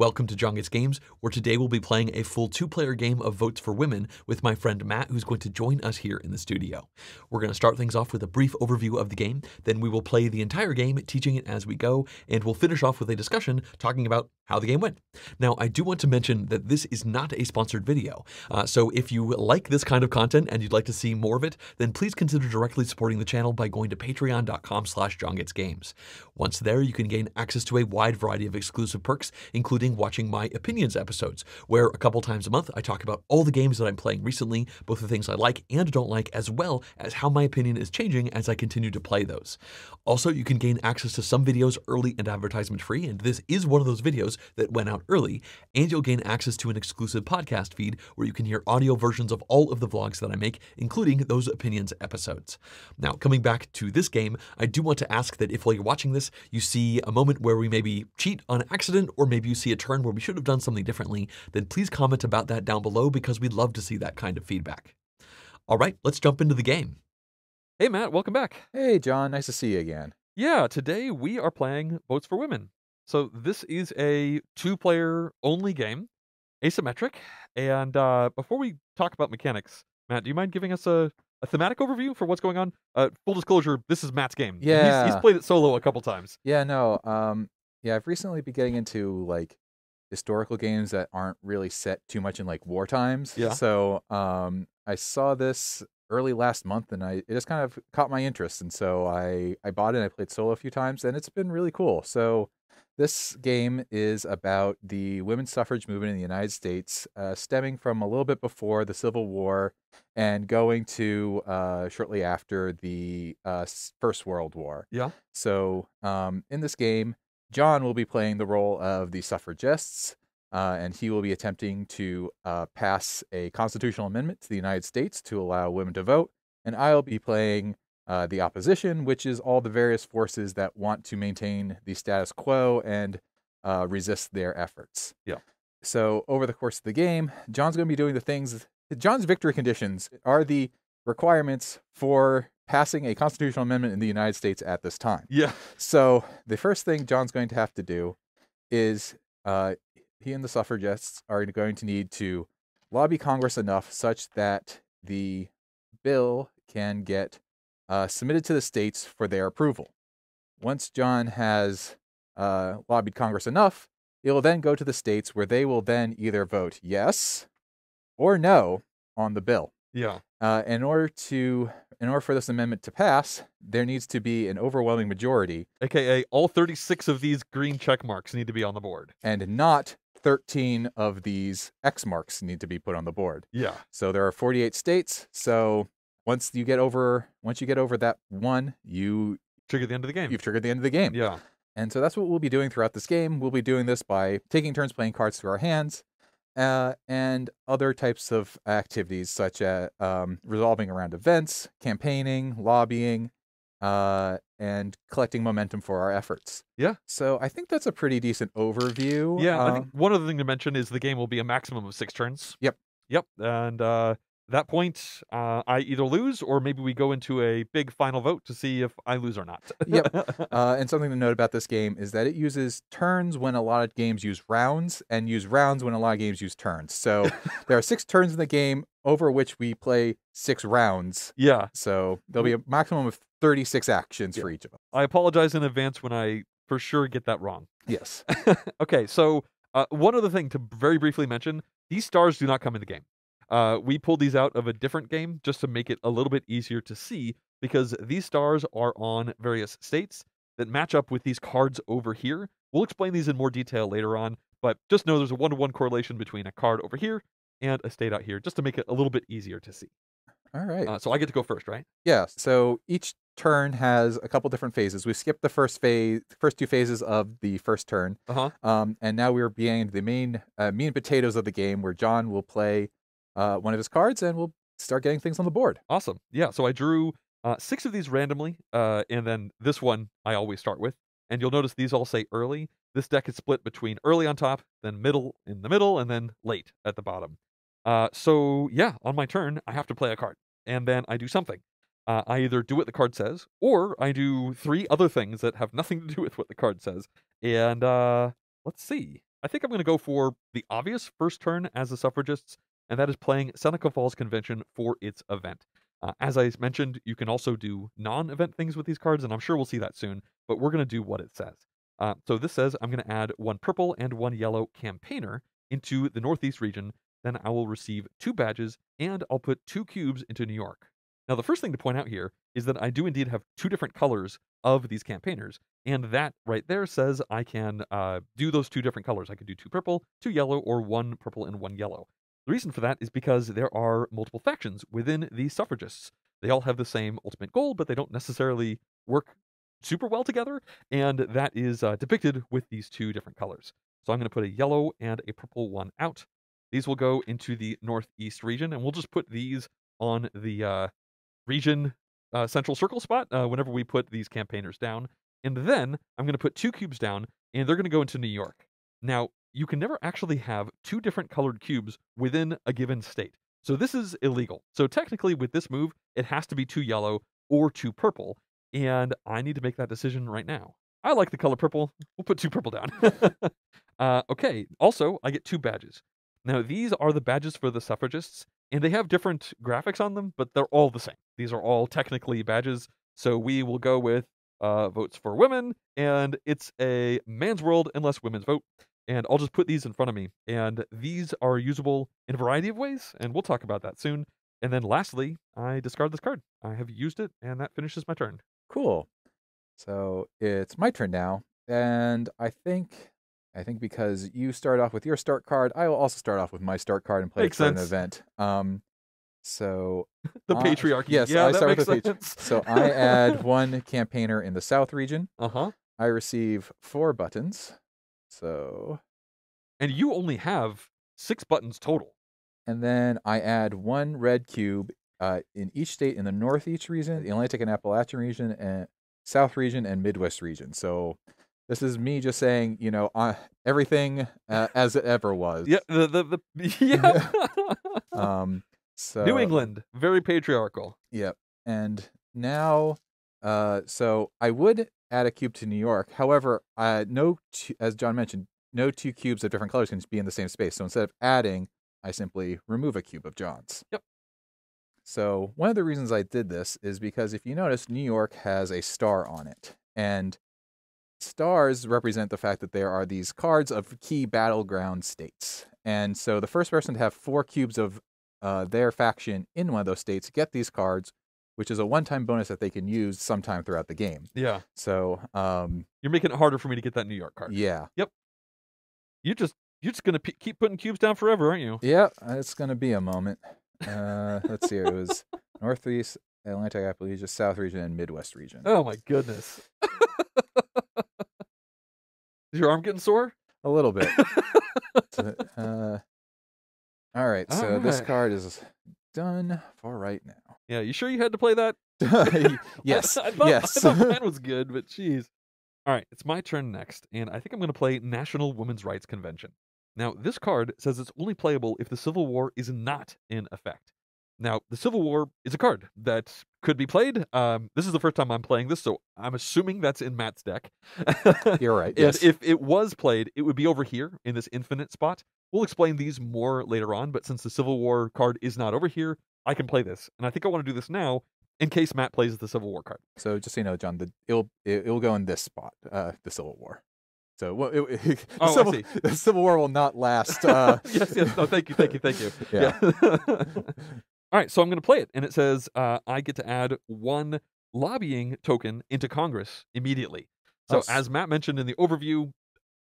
Welcome to Jon Games, where today we'll be playing a full two player game of Votes for Women with my friend Matt, who's going to join us here in the studio. We're going to start things off with a brief overview of the game, then we will play the entire game, teaching it as we go, and we'll finish off with a discussion talking about how the game went. Now, I do want to mention that this is not a sponsored video, uh, so if you like this kind of content and you'd like to see more of it, then please consider directly supporting the channel by going to patreon.com slash johngetsgames. Once there, you can gain access to a wide variety of exclusive perks, including watching my opinions episodes, where a couple times a month I talk about all the games that I'm playing recently, both the things I like and don't like, as well as how my opinion is changing as I continue to play those. Also, you can gain access to some videos early and advertisement free, and this is one of those videos that went out early, and you'll gain access to an exclusive podcast feed where you can hear audio versions of all of the vlogs that I make, including those opinions episodes. Now, coming back to this game, I do want to ask that if while you're watching this, you see a moment where we maybe cheat on accident, or maybe you see a turn where we should have done something differently, then please comment about that down below because we'd love to see that kind of feedback. All right, let's jump into the game. Hey, Matt, welcome back. Hey, Jon, nice to see you again. Yeah, today we are playing Votes for Women. So this is a two-player only game, asymmetric. And uh, before we talk about mechanics, Matt, do you mind giving us a, a thematic overview for what's going on? Uh, full disclosure, this is Matt's game. Yeah. he's, he's played it solo a couple times. Yeah, no, um, yeah, I've recently been getting into like historical games that aren't really set too much in like war times. Yeah. So, um, I saw this early last month and I it just kind of caught my interest, and so I I bought it. and I played solo a few times, and it's been really cool. So. This game is about the women's suffrage movement in the United States, uh, stemming from a little bit before the Civil War and going to uh, shortly after the uh, First World War. Yeah. So, um, in this game, Jon will be playing the role of the suffragists, uh, and he will be attempting to uh, pass a constitutional amendment to the United States to allow women to vote. And I'll be playing uh, the opposition, which is all the various forces that want to maintain the status quo and uh, resist their efforts. Yeah. So, over the course of the game, Jon's going to be doing the things. Jon's victory conditions are the requirements for passing a constitutional amendment in the United States at this time. Yeah. So the first thing Jon's going to have to do is uh, he and the suffragists are going to need to lobby Congress enough such that the bill can get uh, submitted to the states for their approval. Once Jon has uh, lobbied Congress enough, it will then go to the states where they will then either vote yes or no on the bill. Yeah. Uh, in order to, in order for this amendment to pass, there needs to be an overwhelming majority, AKA, all 36 of these green check marks need to be on the board. and not 13 of these X marks need to be put on the board. Yeah. So there are 48 states. So once you get over, once you get over that one, you Trigger the end of the game. you've triggered the end of the game. Yeah. And so that's what we'll be doing throughout this game. We'll be doing this by taking turns playing cards through our hands, uh, and other types of activities such as um, resolving around events, campaigning, lobbying, uh, and collecting momentum for our efforts. Yeah. So I think that's a pretty decent overview. Yeah, I Um, think one other thing to mention is the game will be a maximum of six turns. Yep. Yep. And uh, that point, uh, I either lose or maybe we go into a big final vote to see if I lose or not. Yep. Uh, and something to note about this game is that it uses turns when a lot of games use rounds, and use rounds when a lot of games use turns. So there are six turns in the game over which we play six rounds. yeah. So there'll be a maximum of 36 actions for each of them. I apologize in advance when I for sure get that wrong. Yes. okay, so uh, one other thing to very briefly mention these stars do not come in the game. Uh, we pulled these out of a different game just to make it a little bit easier to see because these stars are on various states that match up with these cards over here. We'll explain these in more detail later on, but just know there's a one to one correlation between a card over here and a state out here just to make it a little bit easier to see. All right. Uh, so I get to go first, right? yeah. So each turn has a couple different phases. We skipped the first phase, first two phases of the first turn. Uh huh. Um, and now we're being the main uh, meat and potatoes of the game where Jon will play uh, one of his cards and we'll start getting things on the board. Awesome. Yeah. So I drew uh, six of these randomly, uh, and then this one I always start with. And you'll notice these all say early. This deck is split between early on top, then middle in the middle, and then late at the bottom. Uh, so yeah, on my turn, I have to play a card, and then I do something. Uh, I either do what the card says, or I do three other things that have nothing to do with what the card says. And uh, let's see. I think I'm going to go for the obvious first turn as the suffragists, and that is playing Seneca Falls Convention for its event. Uh, as I mentioned, you can also do non event things with these cards, and I'm sure we'll see that soon, but we're going to do what it says. Uh, so this says I'm going to add one purple and one yellow campaigner into the Northeast region. Then I will receive two badges, and I'll put two cubes into New York. Now, the first thing to point out here is that I do indeed have two different colors of these campaigners, and that right there says I can uh, do those two different colors. I could do two purple, two yellow, or one purple and one yellow. The reason for that is because there are multiple factions within the suffragists. They all have the same ultimate goal, but they don't necessarily work super well together, and that is uh, depicted with these two different colors. So I'm going to put a yellow and a purple one out. These will go into the northeast region, and we'll just put these on the uh, region uh, central circle spot uh, whenever we put these campaigners down. And then I'm going to put two cubes down, and they're going to go into New York. Now, you can never actually have two different colored cubes within a given state. So this is illegal. So technically, with this move, it has to be two yellow or two purple. And I need to make that decision right now. I like the color purple. We'll put two purple down. uh, okay. Also, I get two badges. Now, these are the badges for the suffragists, and they have different graphics on them, but they're all the same. These are all technically badges. So we will go with uh, votes for women, and it's a man's world unless women's vote. And I'll just put these in front of me. And these are usable in a variety of ways, and we'll talk about that soon. And then lastly, I discard this card. I have used it, and that finishes my turn. Cool. So it's my turn now, and I think I think because you start off with your start card, I will also start off with my start card and play Makes it for an sense. event. Um, so The Uh, patriarchy. yes, yeah, I start with the sense. so I add one campaigner in the south region. Uh huh. I receive four buttons. So And you only have six buttons total. and then I add one red cube uh, in each state in the northeast region, the Atlantic and Appalachian region, and south region and Midwest region. So this is me just saying, you know, uh, everything uh, as it ever was. Yeah. The the, the yeah. Um. So New England, very patriarchal. Yep. And now, uh, so I would add a cube to New York. However, uh, no, two, as John mentioned, no two cubes of different colors can be in the same space. So instead of adding, I simply remove a cube of John's. Yep. So one of the reasons I did this is because if you notice, New York has a star on it, and stars represent the fact that there are these cards of key battleground states. And so the first person to have four cubes of uh, their faction in one of those states get these cards, which is a one-time bonus that they can use sometime throughout the game. Yeah. So, um, You're making it harder for me to get that New York card. yeah, Yep. You just you're just gonna keep putting cubes down forever, aren't you? yeah, it's gonna be a moment. Uh, let's see, it was Northeast, Atlantic, Appalachia, South region, and Midwest region. Oh my goodness. Is your arm getting sore? A little bit. So, uh, all right, so this card is done for right now. Yeah. You sure you had to play that? yes, I, thought, yes. I thought mine was good, but jeez. All right, it's my turn next, and I think I'm going to play National Women's Rights Convention. Now, this card says it's only playable if the Civil War is not in effect. Now, the Civil War is a card that could be played. Um, this is the first time I'm playing this, so I'm assuming that's in Matt's deck. You're right. Yes. if it was played, it would be over here in this infinite spot. We'll explain these more later on, but since the Civil War card is not over here, I can play this. And I think I want to do this now in case Matt plays the Civil War card. So just so you know, Jon, the it'll it, it'll go in this spot, uh, the Civil War. So well, it, the, Oh, Civil, see. the Civil War will not last. Uh, yes, yes. No, thank you, thank you, thank you. Yeah. All right, so I'm going to play it, and it says uh, I get to add one lobbying token into Congress immediately. So, Us. as Matt mentioned in the overview,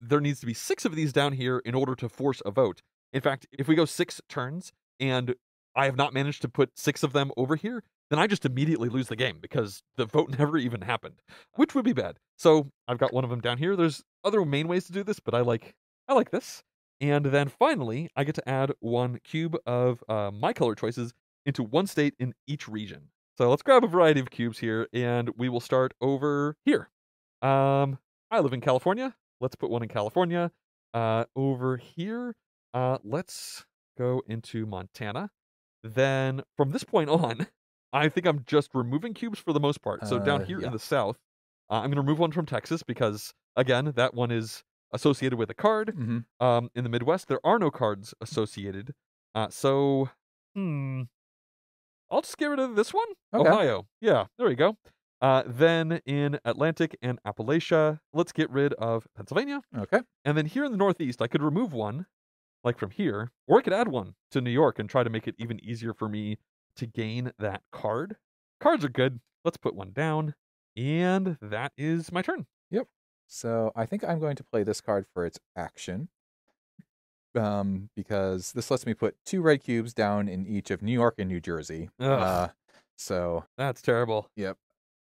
there needs to be six of these down here in order to force a vote. In fact, if we go six turns and I have not managed to put six of them over here, then I just immediately lose the game because the vote never even happened, which would be bad. So I've got one of them down here. There's other main ways to do this, but I like I like this. And then finally, I get to add one cube of uh, my color choices into one state in each region. So let's grab a variety of cubes here, and we will start over here. Um, I live in California. Let's put one in California. Uh, over here, uh, let's go into Montana. Then from this point on, I think I'm just removing cubes for the most part. So down Uh, here yeah. in the south, uh, I'm going to remove one from Texas because, again, that one is associated with a card. hmm Um, in the Midwest, there are no cards associated. Uh, so, hmm, I'll just get rid of this one. Okay. Ohio. Yeah, there we go. Uh, then in Atlantic and Appalachia, let's get rid of Pennsylvania. Okay. And then here in the Northeast, I could remove one, like from here, or I could add one to New York and try to make it even easier for me to gain that card. Cards are good. Let's put one down. And that is my turn. Yep. So I think I'm going to play this card for its action. Um, because this lets me put two red cubes down in each of New York and New Jersey. Uh, so That's terrible. Yep.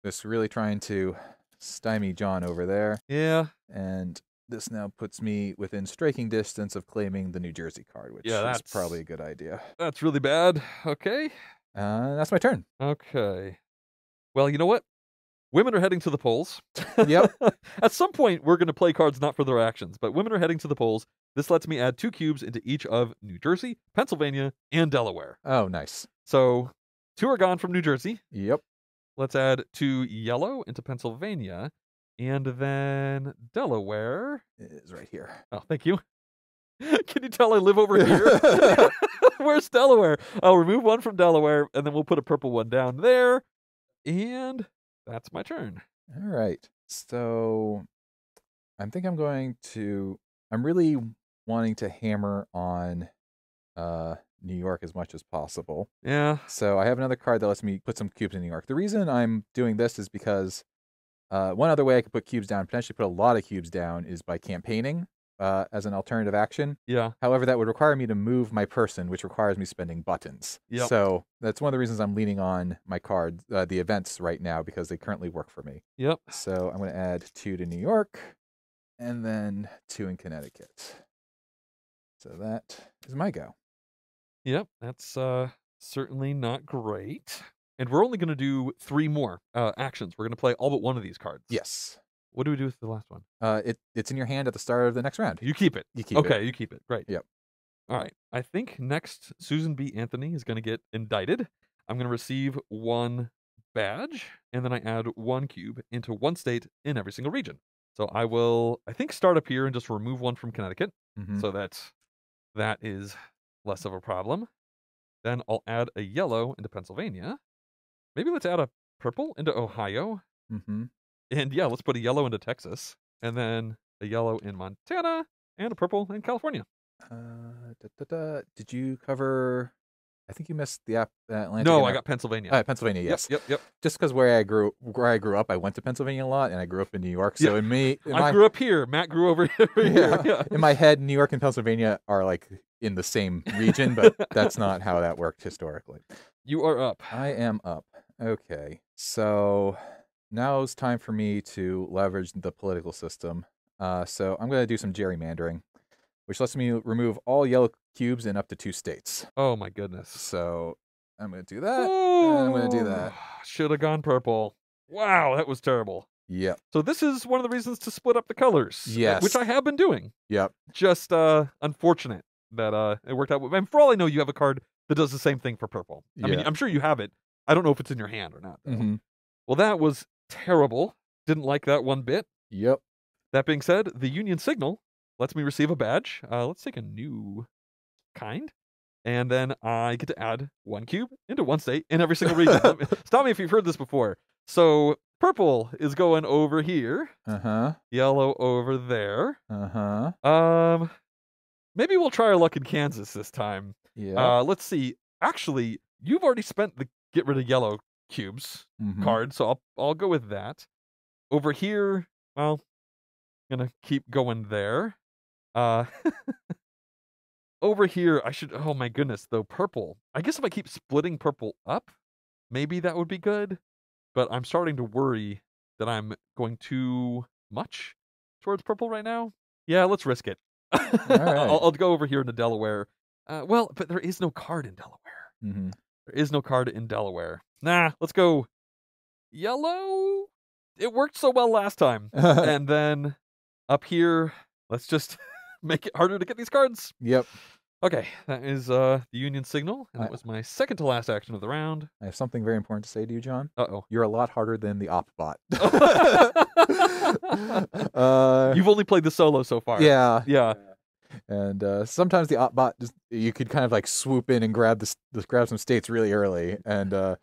Just really trying to stymie Jon over there. Yeah. And this now puts me within striking distance of claiming the New Jersey card, which Yeah, is that's- probably a good idea. That's really bad. Okay. Uh, that's my turn. Okay. Well, you know what? Women are heading to the polls. Yep. At some point, we're going to play cards not for their actions, but women are heading to the polls. This lets me add two cubes into each of New Jersey, Pennsylvania, and Delaware. Oh, nice. So two are gone from New Jersey. Yep. Let's add two yellow into Pennsylvania, and then Delaware. is right here. Oh, thank you. Can you tell I live over here? Where's Delaware? I'll remove one from Delaware, and then we'll put a purple one down there. And that's my turn. All right. So I think I'm going to I'm really wanting to hammer on uh New York as much as possible. Yeah. So I have another card that lets me put some cubes in New York. The reason I'm doing this is because uh, one other way I could put cubes down, potentially put a lot of cubes down, is by campaigning uh, as an alternative action. Yeah. However, that would require me to move my person, which requires me spending buttons. Yep. So that's one of the reasons I'm leaning on my cards, uh, the events right now, because they currently work for me. Yep. So I'm going to add two to New York and then two in Connecticut. So that is my go. Yep. That's uh certainly not great. And we're only going to do three more uh, actions. We're going to play all but one of these cards. Yes. What do we do with the last one? Uh, it, it's in your hand at the start of the next round. You keep it. You keep it. okay, you keep it. Great. Yep. All right. I think next Susan B. Anthony is going to get indicted. I'm going to receive one badge, and then I add one cube into one state in every single region. So I will, I think, start up here and just remove one from Connecticut, Mhm. so that that is less of a problem. Then I'll add a yellow into Pennsylvania. Maybe let's add a purple into Ohio. Mhm. And yeah, let's put a yellow into Texas, and then a yellow in Montana, and a purple in California. Uh, da, da, da. Did you cover? I think you missed the app, Atlantic. no, I got Pennsylvania. uh, Pennsylvania. Yep, Yes. Yep, yep. Just because where I grew, where I grew up, I went to Pennsylvania a lot, and I grew up in New York. So Yeah. in me, in I my, grew up here. Matt grew over here. Yeah. yeah. in my head, New York and Pennsylvania are like in the same region, but that's not how that worked historically. You are up. I am up. Okay. So now it's time for me to leverage the political system. Uh, so I'm going to do some gerrymandering, which lets me remove all yellow cubes in up to two states. Oh my goodness. So I'm going to do that. and I'm going to do that. Should have gone purple. Wow, that was terrible. Yeah. So this is one of the reasons to split up the colors. Yes. Which I have been doing. Yep. Just uh unfortunate that uh it worked out. And for all I know, you have a card that does the same thing for purple. I mean, I'm sure you have it. I don't know if it's in your hand or not. Mhm. Well, that was terrible. Didn't like that one bit. Yep. That being said, the Union Signal lets me receive a badge. Uh, let's take a new kind. And then I get to add one cube into one state in every single region. Stop me if you've heard this before. So purple is going over here, Uh huh. yellow over there. Uh huh. Um, maybe we'll try our luck in Kansas this time. Yeah. Uh, let's see. Actually, you've already spent the get rid of yellow cubes Mhm. card, so I'll I'll go with that. Over here, well, gonna keep going there. Uh over here, I should oh my goodness, though purple. I guess if I keep splitting purple up, maybe that would be good. But I'm starting to worry that I'm going too much towards purple right now. Yeah, let's risk it. right. I'll, I'll go over here into Delaware. Uh, well, but there is no card in Delaware. Mhm. There is no card in Delaware. Nah, let's go yellow. It worked so well last time. and then up here, let's just make it harder to get these cards. Yep. Okay, that is uh the Union signal, and I- that was my second to last action of the round. I have something very important to say to you, Jon. Uh oh. You're a lot harder than the op bot. uh, You've only played the solo so far. yeah, Yeah. And uh, sometimes the op bot just you could kind of like swoop in and grab this, this grab some states really early, and uh,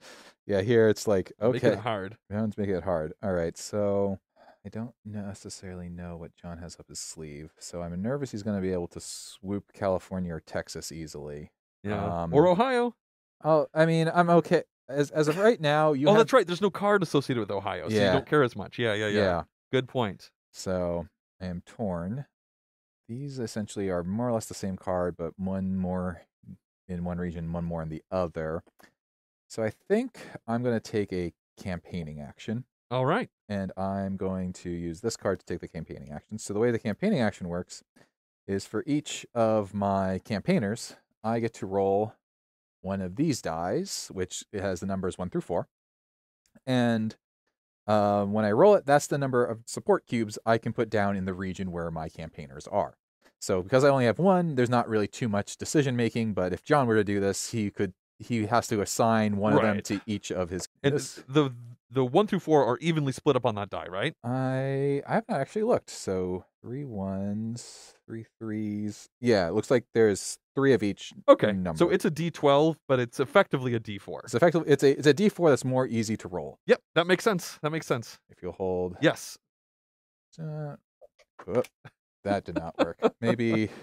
yeah, here it's like Making okay, it hard. Jon's making it hard. All right, so I don't necessarily know what Jon has up his sleeve, so I'm nervous he's going to be able to swoop California or Texas easily. Yeah. Um, or Ohio. Oh, I mean, I'm okay as as of right now. You oh, have, that's right. There's no card associated with Ohio, so you don't care as much. Yeah, yeah, yeah. yeah. Good point. So I am torn. These essentially are more or less the same card, but one more in one region, one more in the other. So I think I'm going to take a campaigning action, All right. and I'm going to use this card to take the campaigning action. So the way the campaigning action works is for each of my campaigners, I get to roll one of these dies, which has the numbers one through four. And uh, when I roll it, that's the number of support cubes I can put down in the region where my campaigners are. So because I only have one, there's not really too much decision making. But if Jon were to do this, he could he has to assign one of them to each of his. And the the one through four are evenly split up on that die, right? I I have not actually looked. So three ones, three threes. Yeah, it looks like there's three of each. Okay. So it's a D12, but it's effectively a D4. It's effectively it's a it's a D four that's more easy to roll Yep, that makes sense. That makes sense. if you'll hold. Yes. Uh, oh, that did not work. Maybe.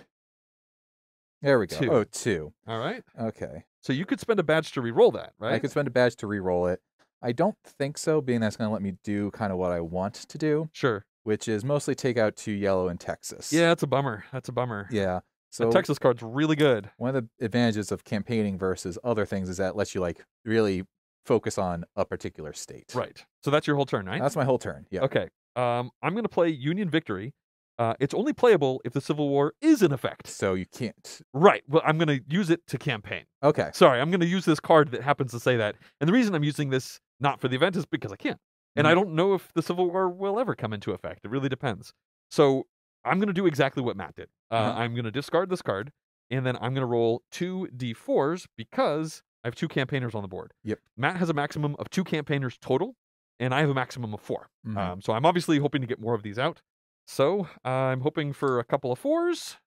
There we go. Two. Oh, two. All right. Okay. So you could spend a badge to re-roll that, right? I could spend a badge to re-roll it. I don't think so, being that's going to let me do kind of what I want to do, Sure. which is mostly take out two yellow in Texas. Yeah, that's a bummer. That's a bummer. Yeah. The So Texas card's really good. one of the advantages of campaigning versus other things is that it lets you like really focus on a particular state. Right. So that's your whole turn, right? That's my whole turn. Yeah. Okay. Um, I'm going to play Union Victory. Uh, it's only playable if the Civil War is in effect. So you can't. Right. Well, I'm going to use it to campaign. Okay. Sorry, I'm going to use this card that happens to say that. And the reason I'm using this not for the event is because I can't. And I don't know if the Civil War will ever come into effect. It really depends. So I'm going to do exactly what Matt did. Uh, Uh-huh. I'm going to discard this card, and then I'm going to roll two d4s because I have two campaigners on the board. Yep. Matt has a maximum of two campaigners total, and I have a maximum of 4 Mhm. Um, so I'm obviously hoping to get more of these out. So I'm hoping for a couple of fours,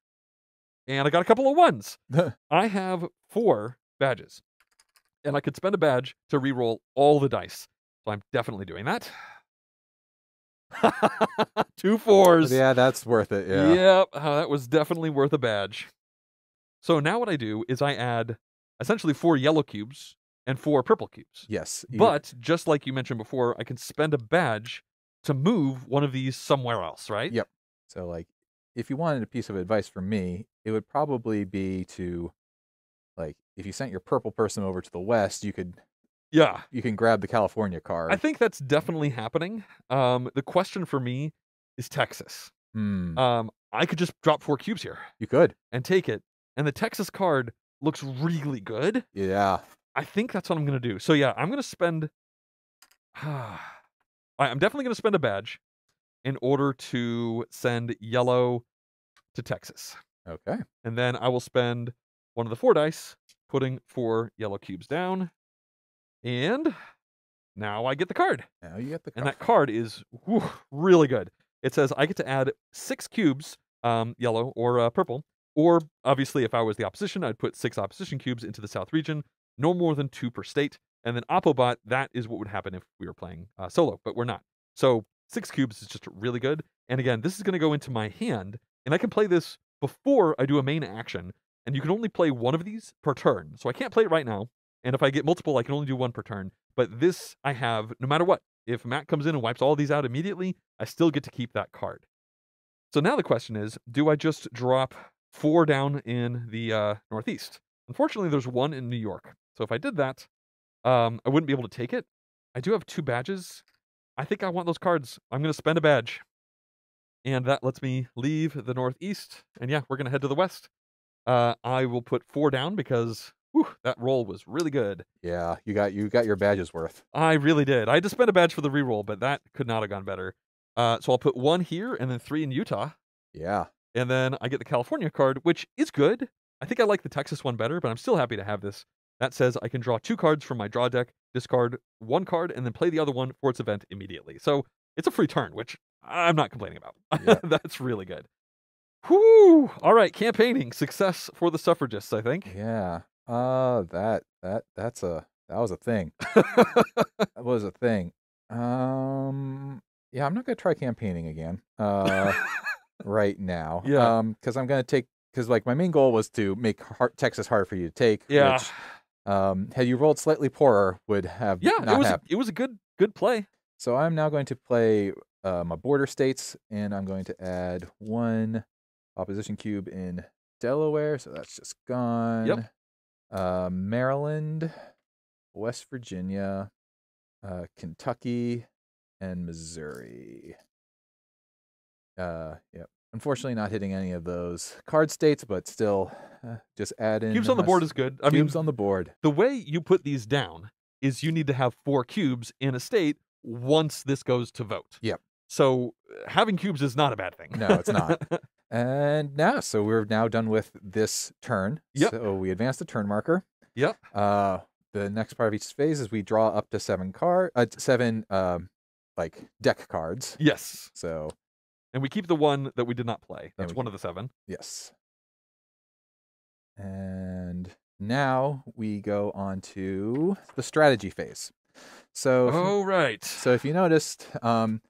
and I got a couple of ones. I have four badges, and I could spend a badge to re-roll all the dice. So I'm definitely doing that. Two fours. yeah, that's worth it. Yeah. Yep, uh, that was definitely worth a badge. So now what I do is I add essentially four yellow cubes and four purple cubes. Yes. you- But just like you mentioned before, I can spend a badge to move one of these somewhere else, right? Yep. So like if you wanted a piece of advice from me, it would probably be to like if you sent your purple person over to the west, you could Yeah. you can grab the California card. I think that's definitely happening. Um, the question for me is Texas. Hmm, Um, I could just drop four cubes here you could. and take it, and the Texas card looks really good. Yeah. I think that's what I'm gonna do. So yeah, I'm gonna spend. I'm definitely gonna spend a badge in order to send yellow to Texas, Okay. and then I will spend one of the four dice, putting four yellow cubes down, and now I get the card. Now you get the And that card is whew, really good. It says I get to add six cubes, um, yellow or uh, purple. Or obviously, if I was the opposition, I'd put six opposition cubes into the South region, no more than two per state. And then Opobot, that is what would happen if we were playing uh, solo, but we're not. So six cubes is just really good. And again, this is going to go into my hand, and I can play this before I do a main action. And you can only play one of these per turn. So I can't play it right now. And if I get multiple, I can only do one per turn. But this I have no matter what. If Matt comes in and wipes all these out immediately, I still get to keep that card. So now the question is do I just drop four down in the uh, Northeast? Unfortunately, there's one in New York. So if I did that, um, I wouldn't be able to take it. I do have two badges. I think I want those cards. I'm going to spend a badge. And that lets me leave the Northeast. And yeah, we're going to head to the West. Uh, I will put four down because whew, that roll was really good. Yeah, you got you got your badges worth. I really did. I had to spend a badge for the reroll, but that could not have gone better. Uh, so I'll put one here and then three in Utah. Yeah. And then I get the California card, which is good. I think I like the Texas one better, but I'm still happy to have this. That says I can draw two cards from my draw deck, discard one card, and then play the other one for its event immediately. So it's a free turn, which I'm not complaining about. Yeah. That's really good. Whoo! All right, campaigning success for the suffragists. I think. Yeah. Uh that that that's a that was a thing. That was a thing. Um yeah, I'm not gonna try campaigning again. Uh right now. Yeah. Um because I'm gonna take because like my main goal was to make har Texas hard for you to take. yeah, Which, um had you rolled slightly poorer would have yeah. It was happened. it was a good good play. So I'm now going to play uh, my border states, and I'm going to add one opposition cube in Delaware. So that's just gone. Uh, Maryland, West Virginia, uh, Kentucky, and Missouri. Uh, yep. Unfortunately, not hitting any of those card states, but still, uh, just add in Cubes on the board is good. I mean, cubes on the board. the way you put these down is you need to have four cubes in a state once this goes to vote. Yep. So having cubes is not a bad thing. No, it's not. And now, so we're now done with this turn. Yep. So we advance the turn marker. Yep. Uh, the next part of each phase is we draw up to seven card, uh, seven um, like deck cards. yes. So And we keep the one that we did not play. That's we one of the seven. yes. And now we go on to the strategy phase. So if Oh, right. So if you noticed, um,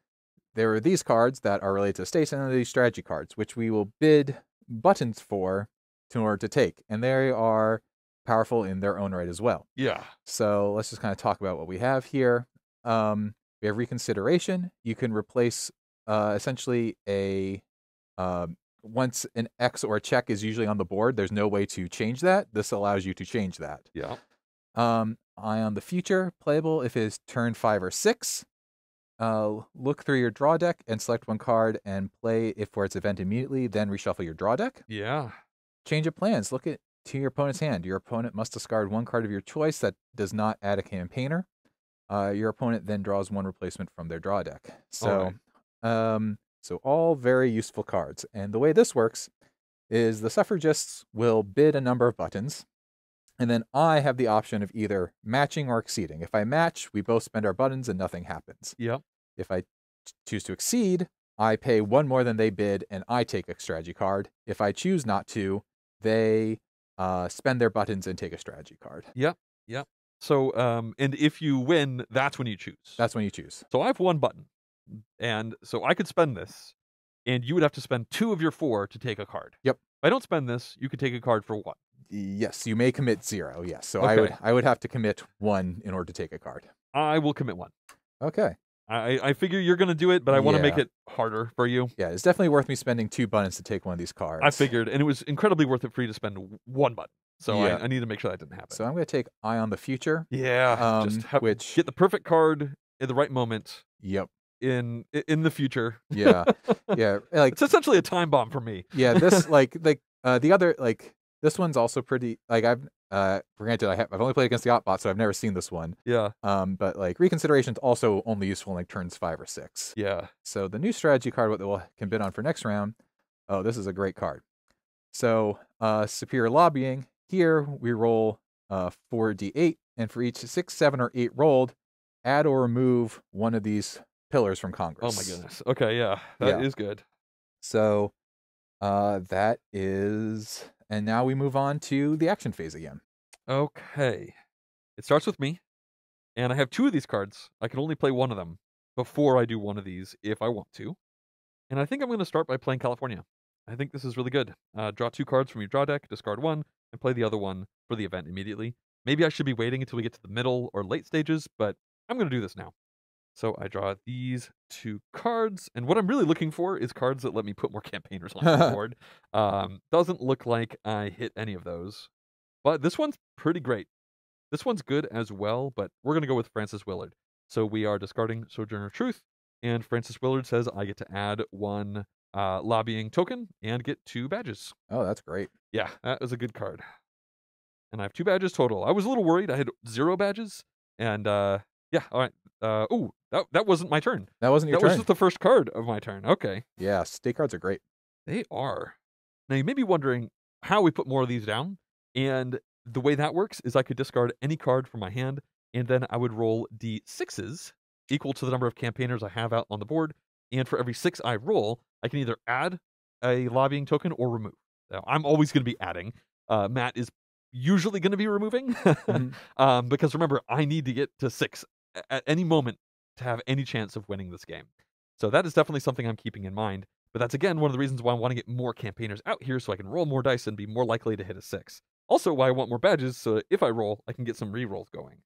there are these cards that are related to states, and these strategy cards, which we will bid buttons for in order to take, and they are powerful in their own right as well. Yeah. So let's just kind of talk about what we have here. Um, we have reconsideration. You can replace uh, essentially a um, once an X or a check is usually on the board. There's no way to change that. This allows you to change that. Yeah. Um, Eye on the Future, playable if it is turn five or six. Uh, look through your draw deck and select one card and play it for its event immediately, then reshuffle your draw deck. Yeah. Change of plans. Look at to your opponent's hand. Your opponent must discard one card of your choice that does not add a campaigner. Uh, your opponent then draws one replacement from their draw deck. So, um, so all very useful cards. And the way this works is the suffragists will bid a number of buttons, and then I have the option of either matching or exceeding. If I match, we both spend our buttons and nothing happens. Yep. If I choose to exceed, I pay one more than they bid and I take a strategy card. If I choose not to, they uh, spend their buttons and take a strategy card. Yep. Yep. So, um, and if you win, that's when you choose. That's when you choose. So I have one button, and so I could spend this, and you would have to spend two of your four to take a card. Yep. If I don't spend this, you could take a card for one. Yes, you may commit zero. Yes, so I would I would have to commit one in order to take a card. I will commit one. Okay. I, I figure you're going to do it, but I want to make it harder for you. Yeah, it's definitely worth me spending two buttons to take one of these cards. I figured, and it was incredibly worth it for you to spend one button. So Yeah. I, I need to make sure that didn't happen. So I'm going to take Eye on the Future. yeah, um, just have, which- get the perfect card at the right moment Yep. in in the future. Yeah. yeah. Like It's essentially a time bomb for me. yeah, this like like uh the other like this one's also pretty like I've uh granted I have I've only played against the Otbot, so I've never seen this one. Yeah, Um, but like reconsideration's also only useful in like turns five or six. yeah, So the new strategy card what we'll can bid on for next round. Oh, this is a great card. So uh superior lobbying. Here we roll uh four D8, and for each six, seven, or eight rolled, add or remove one of these pillars from Congress. Oh my goodness. Okay, yeah, that is Yeah. good. So uh that is and now we move on to the action phase again. Okay. It starts with me, and I have two of these cards. I can only play one of them before I do one of these if I want to. And I think I'm going to start by playing California. I think this is really good. Uh, draw two cards from your draw deck, discard one, and play the other one for the event immediately. Maybe I should be waiting until we get to the middle or late stages, but I'm going to do this now. So I draw these two cards, and what I'm really looking for is cards that let me put more campaigners on the board. Um, doesn't look like I hit any of those, but this one's pretty great. This one's good as well, but we're gonna go with Frances Willard. So we are discarding Sojourner Truth, and Frances Willard says I get to add one uh, lobbying token and get two badges. Oh, that's great. Yeah, that was a good card. And I have two badges total. I was a little worried. I had zero badges, and uh, yeah, all right. Uh, oh, that that wasn't my turn. That wasn't your turn. that was just the first card of my turn. Okay. Yeah, state cards are great. They are. Now you may be wondering, how we put more of these down. And the way that works is I could discard any card from my hand, and then I would roll d6s equal to the number of campaigners I have out on the board. And for every six I roll, I can either add a lobbying token or remove. Now, I'm always going to be adding. Uh, Matt is usually going to be removing Mhm. um, because remember, I need to get to six at any moment to have any chance of winning this game. So that is definitely something I'm keeping in mind. But that's again one of the reasons why I want to get more campaigners out here so I can roll more dice and be more likely to hit a six. Also, why I want more badges so that if I roll, I can get some rerolls going.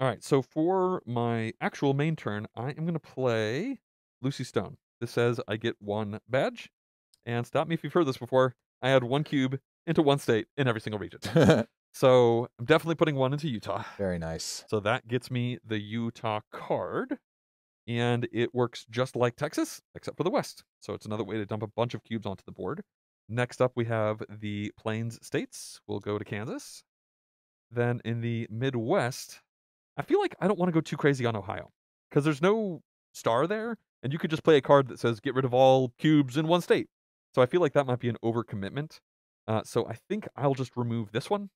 All right, so for my actual main turn, I am going to play Lucy Stone. This says I get one badge. And stop me if you've heard this before. I add one cube into one state in every single region. So I'm definitely putting one into Utah. Very nice. So that gets me the Utah card. And it works just like Texas, except for the West. So it's another way to dump a bunch of cubes onto the board. Next up, we have the Plains states. We'll go to Kansas. Then in the Midwest, I feel like I don't want to go too crazy on Ohio because there's no star there. And you could just play a card that says get rid of all cubes in one state. So I feel like that might be an overcommitment. Uh, so I think I'll just remove this one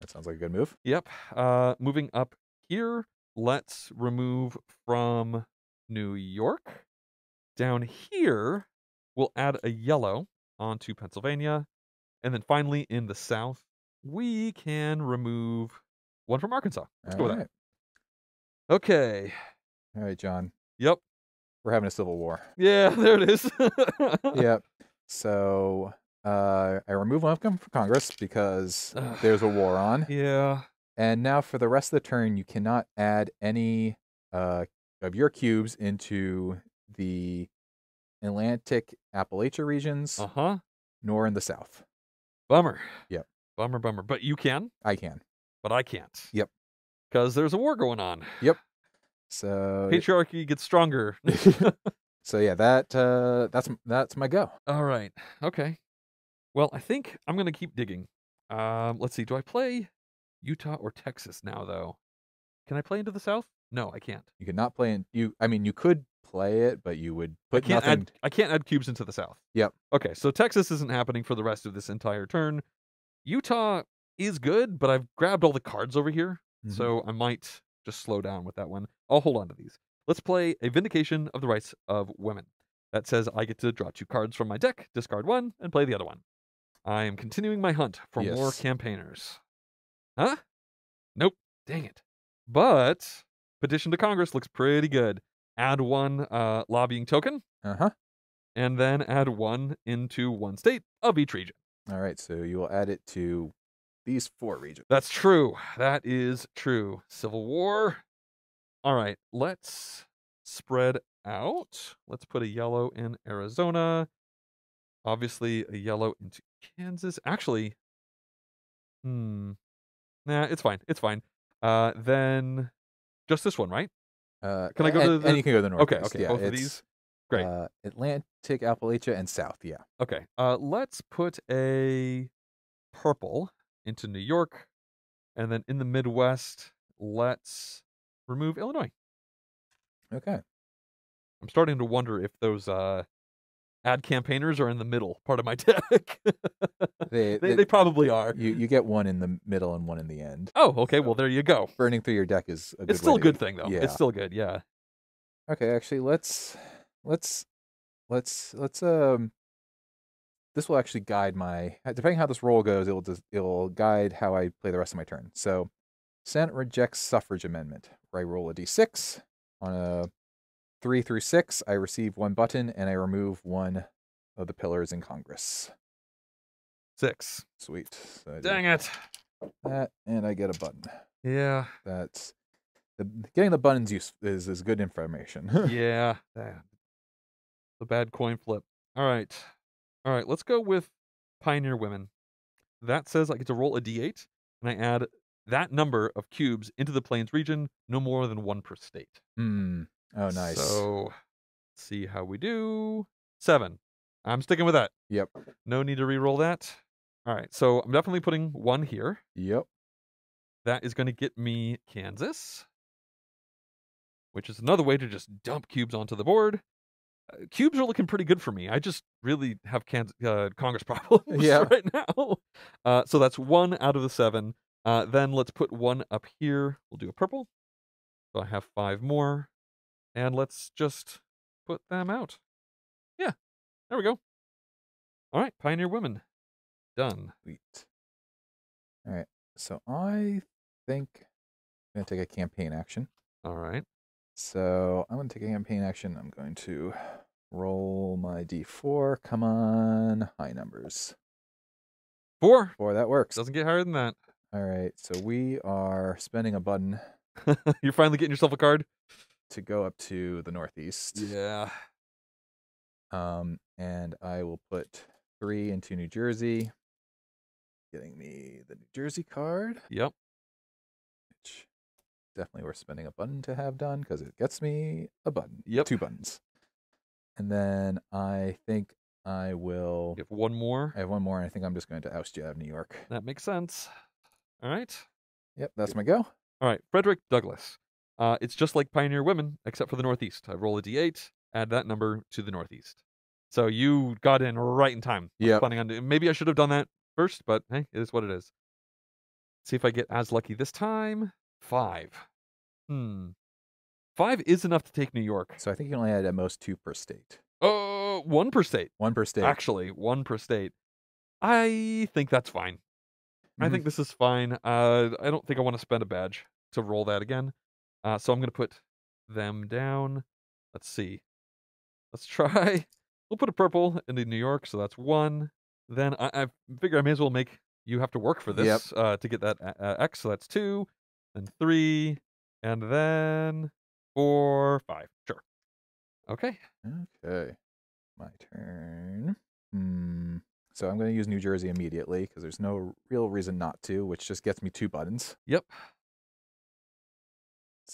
That sounds like a good move. Yep. Uh, moving up here, let's remove from New York. Down here, we'll add a yellow onto Pennsylvania. And then finally, in the south, we can remove one from Arkansas. Let's go with right. that. Okay. All right, Jon. Yep. We're having a civil war. Yeah, there it is. yep. So uh, I remove one of them from Congress because Ugh. there's a war on. Yeah. And now for the rest of the turn, you cannot add any uh, of your cubes into the Atlantic Appalachia regions, Uh huh. nor in the South. Bummer. Yep. Bummer, bummer. But you can, I can. but I can't. Yep. Because there's a war going on. Yep. So Patriarchy gets stronger. so yeah, that uh, that's that's my go. All right. Okay. Well, I think I'm going to keep digging. Um, let's see. Do I play Utah or Texas now, though? Can I play into the South? No, I can't. You could not play in you. I mean, you could play it, but you would put I can't nothing. add. I can't add cubes into the South. Yep. Okay. So Texas isn't happening for the rest of this entire turn. Utah is good, but I've grabbed all the cards over here, Mhm. so I might just slow down with that one. I'll hold on to these. Let's play a Vindication of the Rights of Women. That says I get to draw two cards from my deck, discard one, and play the other one. I am continuing my hunt for more campaigners. Huh? Nope. Dang it. But petition to Congress looks pretty good. Add one uh, lobbying token, Uh huh. and then add one into one state of each region. All right. So you will add it to these four regions. That's true. That is true. Civil War. All right, let's spread out. Let's put a yellow in Arizona. Obviously, a yellow into Kansas. Actually, hmm. Nah, it's fine. It's fine. Uh, then just this one, right? Uh, Can I go and, to the- and you can go to the Okay, okay, Yeah, both of these. Great. Uh, Atlantic, Appalachia, and South. Yeah. Okay. Uh, let's put a purple into New York, and then in the Midwest, let's remove Illinois. Okay. I'm starting to wonder if those uh, ad campaigners are in the middle part of my deck. They, they, they- probably are. you you get one in the middle and one in the end. Oh, okay. Well, there you go. Burning through your deck is a good It's still a good thing, though. Yeah. It's still good. Yeah. Okay, actually, let's let's let's let's um. This will actually guide my depending how this roll goes. It'll just it'll guide how I play the rest of my turn. So, Senate rejects suffrage amendment. I roll a d6 on a three through six. I receive one button and I remove one of the pillars in Congress. Six. Sweet. So Dang it. that, and I get a button. Yeah. That's the getting the buttons use is is good information. Yeah. Damn. The bad coin flip. All right. All right. Let's go with Pioneer Women. That says I get to roll a d8, and I add that number of cubes into the Plains region, no more than one per state. Hmm. Oh, nice. So, let's see how we do. Seven. I'm sticking with that. Yep. No need to re-roll that. All right. So I'm definitely putting one here. Yep. That is going to get me Kansas, which is another way to just dump cubes onto the board. uh, cubes are looking pretty good for me. I just really have can- uh, Congress problems Yeah. right now. Uh, so that's one out of the seven. Uh, then let's put one up here. We'll do a purple. So I have five more. And let's just put them out. Yeah, there we go. All right, Pioneer Women. Done. Sweet. All right. So I think I'm going to take a campaign action. All right. So I'm going to take a campaign action. I'm going to roll my d4. Come on. High numbers. Four. Four, that works. Doesn't get higher than that. All right. So we are spending a button You're finally getting yourself a card. To go up to the northeast. Yeah. Um, and I will put three into New Jersey, getting me the New Jersey card, Yep. which definitely worth spending a button to have done because it gets me a button. Yep. Two buttons. And then I think I will. You have one more. I have one more, and I think I'm just going to oust you out of New York. That makes sense. All right. Yep, that's my go. All right. Frederick Douglass. Uh, it's just like Pioneer Women, except for the Northeast. I roll a d8, add that number to the Northeast. So you got in right in time. Yeah. Planning on maybe I should have done that first, but hey, it is what it is. See if I get as lucky this time. Five. Hmm. Five is enough to take New York. So I think you only had at most two per state. Oh, one per state. One per state. Actually, one per state. I think that's fine. I Mhm. think this is fine. Uh, I don't think I want to spend a badge to roll that again. Uh, so I'm going to put them down. Let's see. Let's try. We'll put a purple into New York, so that's one. Then I, I figure I may as well make you have to work for Yep. this uh, to get that uh, uh, X. So that's two, then three, and then four, five. Sure. Okay. Okay. My turn. Hmm. So I'm going to use New Jersey immediately because there's no real reason not to, which just gets me two buttons. Yep.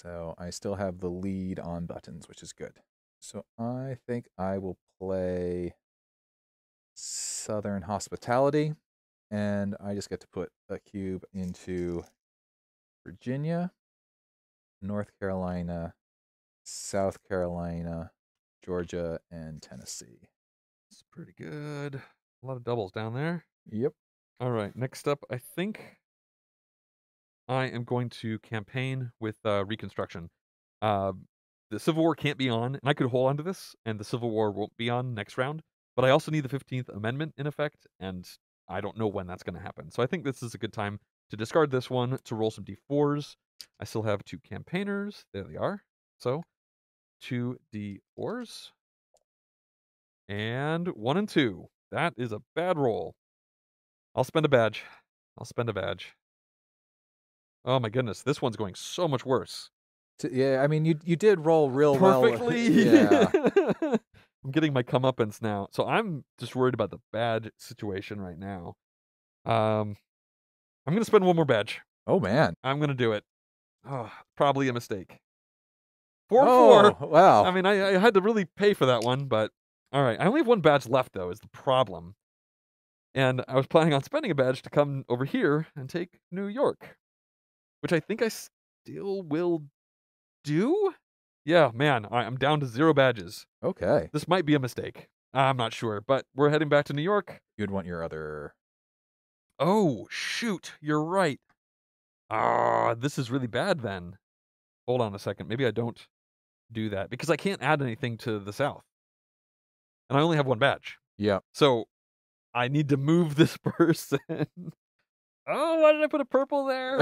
So I still have the lead on buttons, which is good. So I think I will play Southern Hospitality, and I just get to put a cube into Virginia, North Carolina, South Carolina, Georgia, and Tennessee. It's pretty good. A lot of doubles down there. Yep. All right. Next up, I think I am going to campaign with uh, Reconstruction. Uh, the Civil War can't be on, and I could hold on to this, and the Civil War won't be on next round. But I also need the 15th Amendment in effect, and I don't know when that's going to happen. So I think this is a good time to discard this one to roll some d4s. I still have two campaigners. There they are. So two d4s. And one and two. That is a bad roll. I'll spend a badge. I'll spend a badge. Oh my goodness, this one's going so much worse. T- Yeah, I mean, you you did roll real well. Perfectly. Yeah. I'm getting my comeuppance now. So I'm just worried about the badge situation right now. Um I'm gonna spend one more badge. Oh man. I'm gonna do it. Oh, probably a mistake. Four oh, four. wow. I mean, I, I had to really pay for that one, but all right. I only have one badge left, though, is the problem. And I was planning on spending a badge to come over here and take New York, which I think I still will do. Yeah, man, I, I'm down to zero badges. okay. This might be a mistake. I'm not sure, but we're heading back to New York. You'd want your other. Oh, shoot. You're right. Ah, this is really bad then. Hold on a second. Maybe I don't do that because I can't add anything to the south. And I only have one badge. Yeah. So I need to move this person. Oh, why did I put a purple there?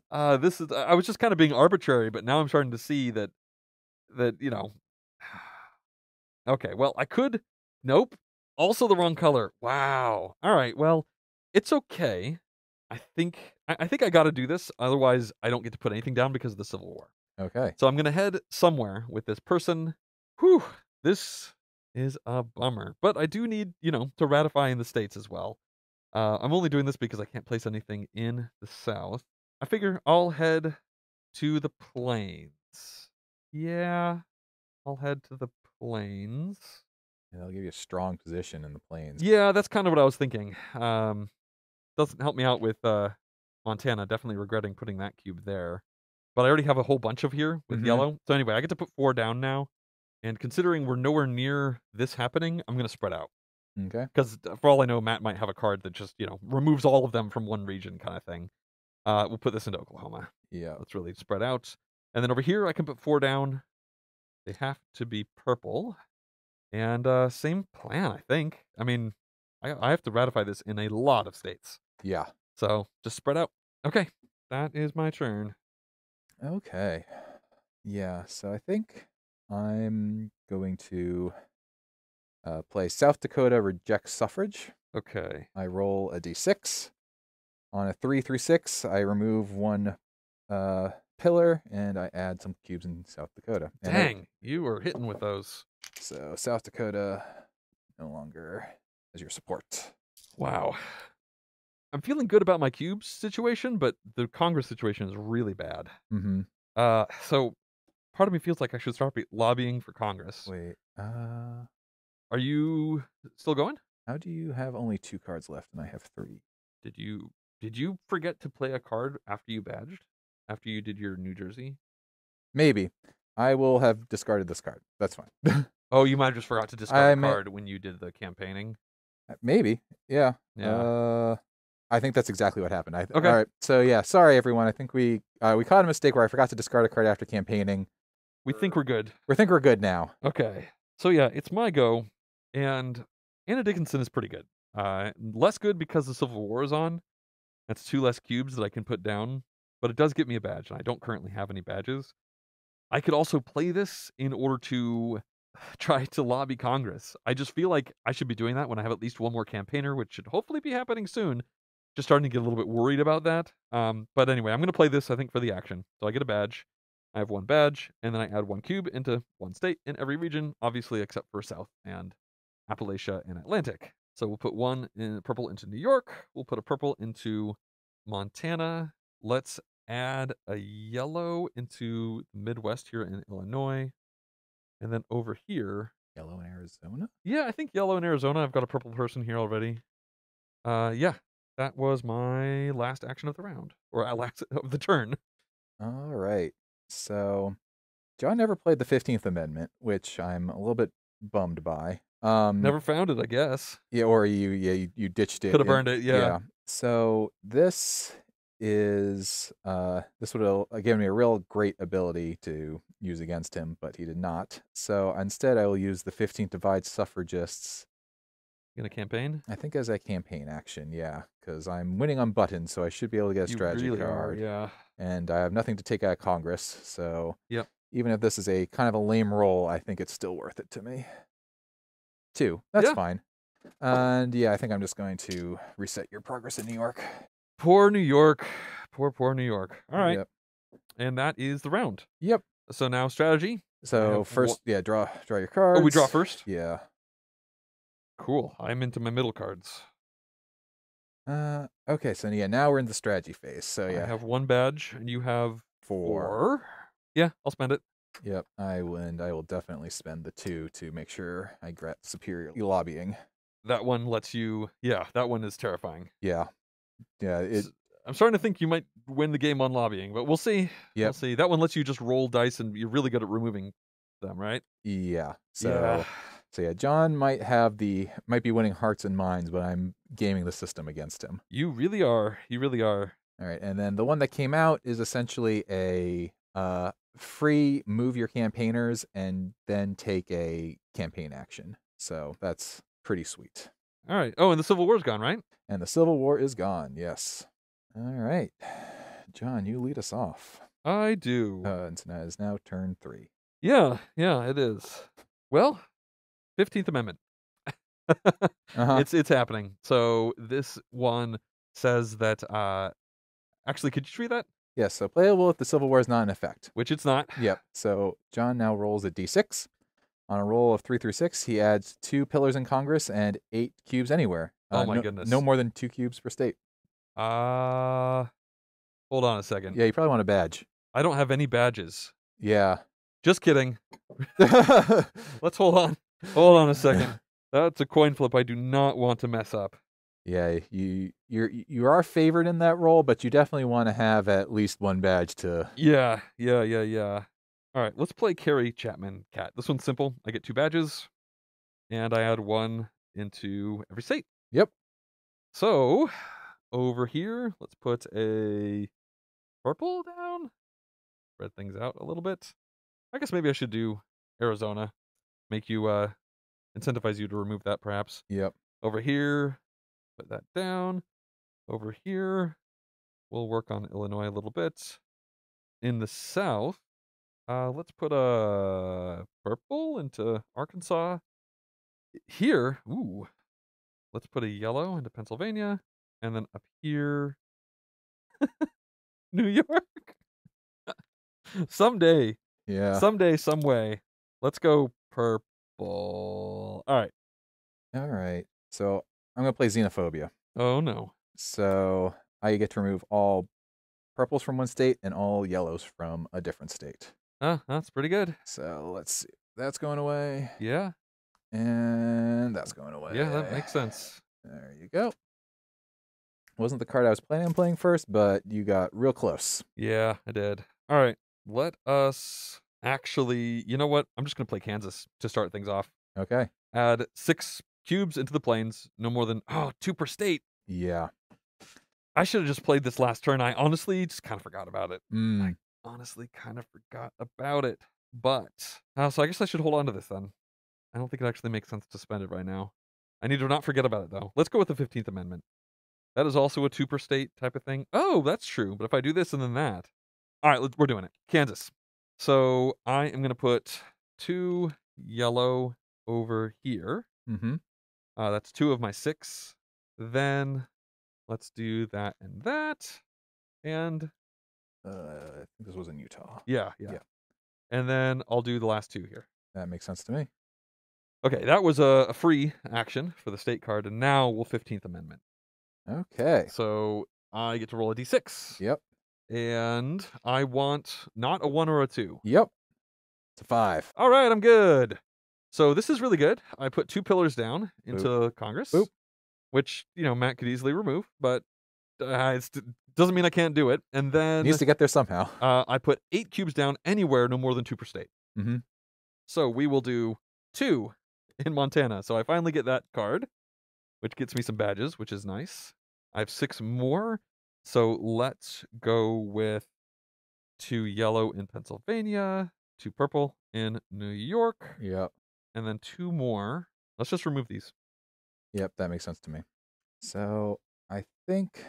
uh this is I was just kind of being arbitrary, but now I'm starting to see that that, you know. Okay, well, I could nope. Also the wrong color. Wow. All right, well, it's okay. I think I, I think I got to do this. Otherwise, I don't get to put anything down because of the Civil War. okay. So I'm gonna head somewhere with this person. Whew, this is a bummer. But I do need, you know, to ratify in the states as well. Uh, I'm only doing this because I can't place anything in the south. I figure I'll head to the plains. Yeah, I'll head to the plains. Yeah, that'll give you a strong position in the plains. Yeah, that's kind of what I was thinking. Um, doesn't help me out with uh, Montana. Definitely regretting putting that cube there. But I already have a whole bunch of here with Mhm. yellow. So anyway, I get to put four down now. And considering we're nowhere near this happening, I'm going to spread out. Okay. Because for all I know, Matt might have a card that just, you know, removes all of them from one region kind of thing. Uh, we'll put this into Oklahoma. Yeah. Let's really spread out. And then over here, I can put four down. They have to be purple. And uh, same plan, I think. I mean, I, I have to ratify this in a lot of states. Yeah. So just spread out. Okay, that is my turn. Okay. Yeah. So I think I'm going to uh, play South Dakota rejects suffrage. Okay. I roll a d6. On a three through six, I remove one uh, pillar and I add some cubes in South Dakota. And I- Dang, you were hitting with those. so South Dakota no longer as your support. Wow. I'm feeling good about my cubes situation, but the Congress situation is really bad. Mm-hmm. Uh, so part of me feels like I should start be- lobbying for Congress. Wait. Uh, Are you still going? how do you have only two cards left and I have three? Did you did you forget to play a card after you badged? After you did your New Jersey? Maybe. I will have discarded this card. That's fine. Oh, you might have just forgot to discard I a may- card when you did the campaigning. Maybe. Yeah. Yeah. Uh, I think that's exactly what happened. I, Okay. All right. So yeah, sorry everyone. I think we uh, we caught a mistake where I forgot to discard a card after campaigning. we think we're good. We think we're good now. Okay. So yeah, it's my go, and Anna Dickinson is pretty good. Uh, less good because the Civil War is on. That's two less cubes that I can put down, but it does get me a badge, and I don't currently have any badges. I could also play this in order to try to lobby Congress. I just feel like I should be doing that when I have at least one more campaigner, which should hopefully be happening soon. Just starting to get a little bit worried about that. Um, but anyway, I'm going to play this, I think, for the action. So I get a badge. I have one badge, and then I add one cube into one state in every region, obviously except for South and Appalachia and Atlantic. So we'll put one in purple into New York. We'll put a purple into Montana. Let's add a yellow into Midwest here in Illinois. And then over here, Yellow in Arizona. yeah, I think yellow in Arizona. I've got a purple person here already. Uh, yeah, that was my last action of the round, or last of the turn. All right. So Jon never played the Fifteenth Amendment, which I'm a little bit bummed by. Um, Never found it, I guess. Yeah, or you yeah you, you ditched it. Could have burned it. Yeah. So this is uh this would have given me a real great ability to use against him, but he did not. So instead, I will use the 15th Divide Suffragists. In a campaign. I think as a campaign action, yeah, because I'm winning on buttons, so I should be able to get a You strategy really card, are. Yeah. and I have nothing to take out of Congress. So Yep. even if this is a kind of a lame roll, I think it's still worth it to me. Two, that's Yeah. fine. And yeah, I think I'm just going to reset your progress in New York. Poor New York. Poor, poor New York. All right. Yep. And that is the round. Yep. So now strategy. So first, yeah, draw draw your cards. Oh, we draw first? Yeah. Cool. I'm into my middle cards. Uh, okay, so yeah, now we're in the strategy phase. So yeah. I have one badge and you have four. four. Yeah, I'll spend it. Yep, I will, and I will definitely spend the two to make sure I get superior lobbying. That one lets you. Yeah, that one is terrifying. Yeah, yeah, it. I'm starting to think you might win the game on lobbying, but we'll see. We'll see. That one lets you just roll dice and you're really good at removing them, right? Yeah. So yeah. so yeah, Jon might have the might be winning hearts and minds, but I'm gaming the system against him. You really are. You really are. All right, and then the one that came out is essentially a uh free move your campaigners and then take a campaign action. So that's pretty sweet. All right. Oh, and the Civil War's gone, right? And the Civil War is gone. Yes. All right, Jon, you lead us off. I do. Uh, and now it's now turn three. yeah, yeah, it is. Well, 15th Amendment. Uh-huh. It's it's happening. So this one says that uh actually could you read that? Yes. So playable if the Civil War is not in effect. Which it's not. Yep. So Jon now rolls a d6. On a roll of three through six, he adds two pillars in Congress and eight cubes anywhere. Oh Uh, my no, goodness. No more than two cubes per state. Uh hold on a second. Yeah, you probably want a badge. I don't have any badges. Yeah. Just kidding. Let's hold on. Hold on a second. That's a coin flip I do not want to mess up. Yeah, you you're you are favored in that role, but you definitely want to have at least one badge to. Yeah, yeah, yeah, yeah. All right, let's play Carrie Chapman Catt. This one's simple. I get two badges, and I add one into every state. Yep. So over here, let's put a purple down. Spread things out a little bit. I guess maybe I should do Arizona. Make you uh incentivize you to remove that perhaps. Yep. Over here, put that down. Over here, we'll work on Illinois a little bit. In the south, uh, let's put a purple into Arkansas. Here, ooh, let's put a yellow into Pennsylvania, and then up here, New York. someday, Yeah. someday, some way, let's go purple. All right. All right. So I'm gonna play Xenophobia. Oh no. So I get to remove all purples from one state and all yellows from a different state. Ah, that's pretty good. So let's see. That's going away, Yeah. and that's going away. Yeah, that makes sense. There you go. Wasn't the card I was planning on playing first, but you got real close. Yeah, I did. All right. Let us actually, you know what? I'm just going to play Kansas to start things off. Okay. Add six cubes into the plains, no more than, oh, two per state. Yeah. I should have just played this last turn. I honestly just kind of forgot about it. Mm. Honestly, kind of forgot about it. But, uh, so I guess I should hold on to this then. I don't think it actually makes sense to spend it right now. I need to not forget about it though. Let's go with the 15th Amendment. That is also a two per state type of thing. Oh, that's true. But if I do this and then that. All right, let's, we're doing it. Kansas. So I am going to put two yellow over here. Mm-hmm. Uh, that's two of my six. Then let's do that and that. And Uh, I think this was in Utah. yeah, yeah. Yeah. And then I'll do the last two here. That makes sense to me. Okay, that was a, a free action for the state card, and now we'll 15th Amendment. Okay. So I get to roll a d6. Yep. And I want not a one or a two. Yep. It's a five. All right, I'm good. So this is really good. I put two pillars down into Congress, Boop. which, you know, Matt could easily remove, but uh, it doesn't mean I can't do it. And then Needs to get there somehow. uh, I put eight cubes down anywhere, no more than two per state. Mhm. So we will do two in Montana. So I finally get that card, which gets me some badges, which is nice. I have six more. So let's go with two yellow in Pennsylvania, two purple in New York, Yep. And then two more. Let's just remove these. Yep. That makes sense to me. So I think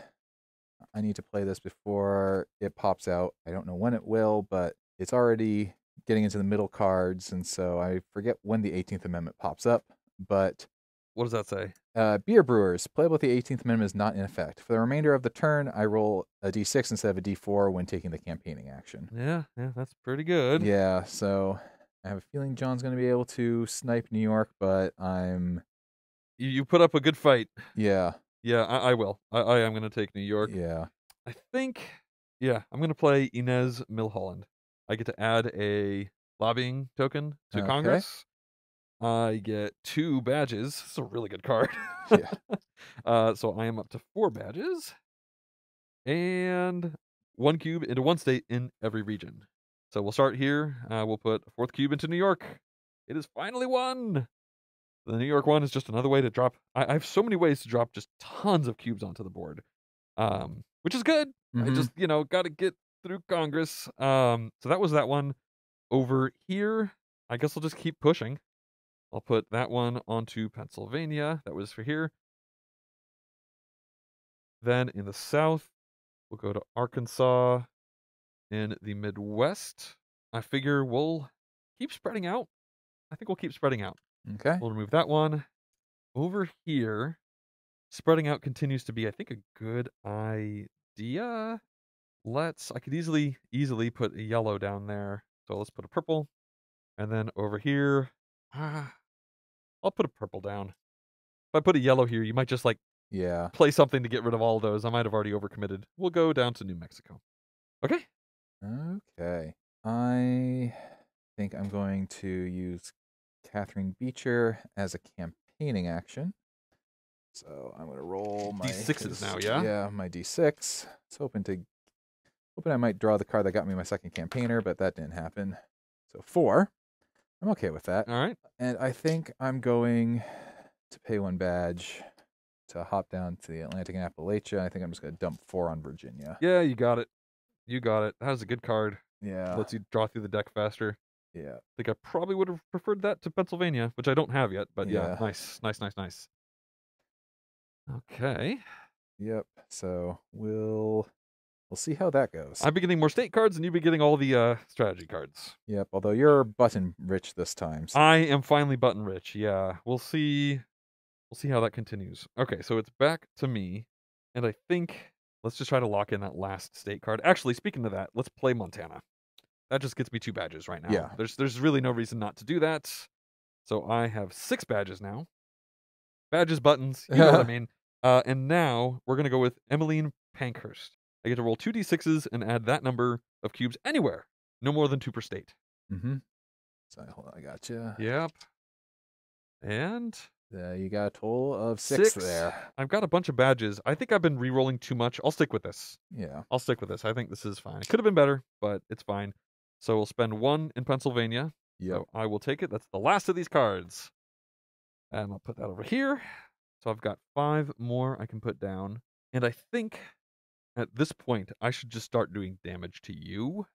I need to play this before it pops out. I don't know when it will, but it's already getting into the middle cards, and so I forget when the 18th Amendment pops up. But What does that say? Uh, beer brewers, playable with the 18th Amendment is not in effect. For the remainder of the turn, I roll a d6 instead of a d4 when taking the campaigning action. Yeah, yeah, that's pretty good. Yeah, so I have a feeling John's going to be able to snipe New York, but I'm, You, you put up a good fight. yeah, Yeah, I, I will. I, I am going to take New York. yeah, I think, yeah, I'm going to play Inez Milholland. I get to add a lobbying token to Okay. Congress. I get two badges. It's a really good card. Yeah. uh, so I am up to four badges and one cube into one state in every region. So we'll start here. Uh, we'll put a fourth cube into New York. It is finally won! The New York one is just another way to drop. I, I have so many ways to drop just tons of cubes onto the board, um, which is good. I Mhm. just, you know, got to get through Congress. Um, so that was that one. Over here, I guess I'll just keep pushing. I'll put that one onto Pennsylvania. That was for here. Then in the south, we'll go to Arkansas. In the Midwest, I figure we'll keep spreading out. I think we'll keep spreading out. okay, We'll remove that one. Over here, spreading out continues to be, I think, a good idea. Let's, I could easily, easily put a yellow down there. So let's put a purple. And then over here, ah, I'll put a purple down. If I put a yellow here, you might just like yeah, play something to get rid of all those. I might have already overcommitted. We'll go down to New Mexico. Okay. Okay. I think I'm going to use Catherine Beecher as a campaigning action. So I'm going to roll my D6s now, yeah? Yeah, my d6. It's hoping to hoping I might draw the card that got me my second campaigner, but that didn't happen. So four. I'm okay with that. All right. And I think I'm going to pay one badge to hop down to the Atlantic and Appalachia. I think I'm just going to dump four on Virginia. Yeah, you got it. You got it. That was a good card. Yeah. Lets you draw through the deck faster. Yeah. I think I probably would have preferred that to Pennsylvania, which I don't have yet. But yeah, Yeah. nice, nice, nice, nice. Okay. Yep. So we'll we'll see how that goes. I've been getting more state cards, and you've been getting all the uh, strategy cards. Yep. Although you're button rich this time. so- I am finally button rich. Yeah, we'll see. We'll see how that continues. Okay, so it's back to me, and I think let's just try to lock in that last state card. Actually, speaking of that, let's play Montana. That just gets me two badges right now. Yeah. There's there's really no reason not to do that. So I have six badges now. Badges, buttons, you know what I mean. Uh, and now we're gonna go with Emmeline Pankhurst. I get to roll two d6s and add that number of cubes anywhere, no more than two per state. Mm-hmm. So hold on, I got you. Yep. And Uh, you got a total of six, Six. there. I've got a bunch of badges. I think I've been re-rolling too much. I'll stick with this. Yeah. I'll stick with this. I think this is fine. It could have been better, but it's fine. So we'll spend one in Pennsylvania. Yep. So I will take it. That's the last of these cards. And I'll put that over here. So I've got five more I can put down. And I think at this point, I should just start doing damage to you.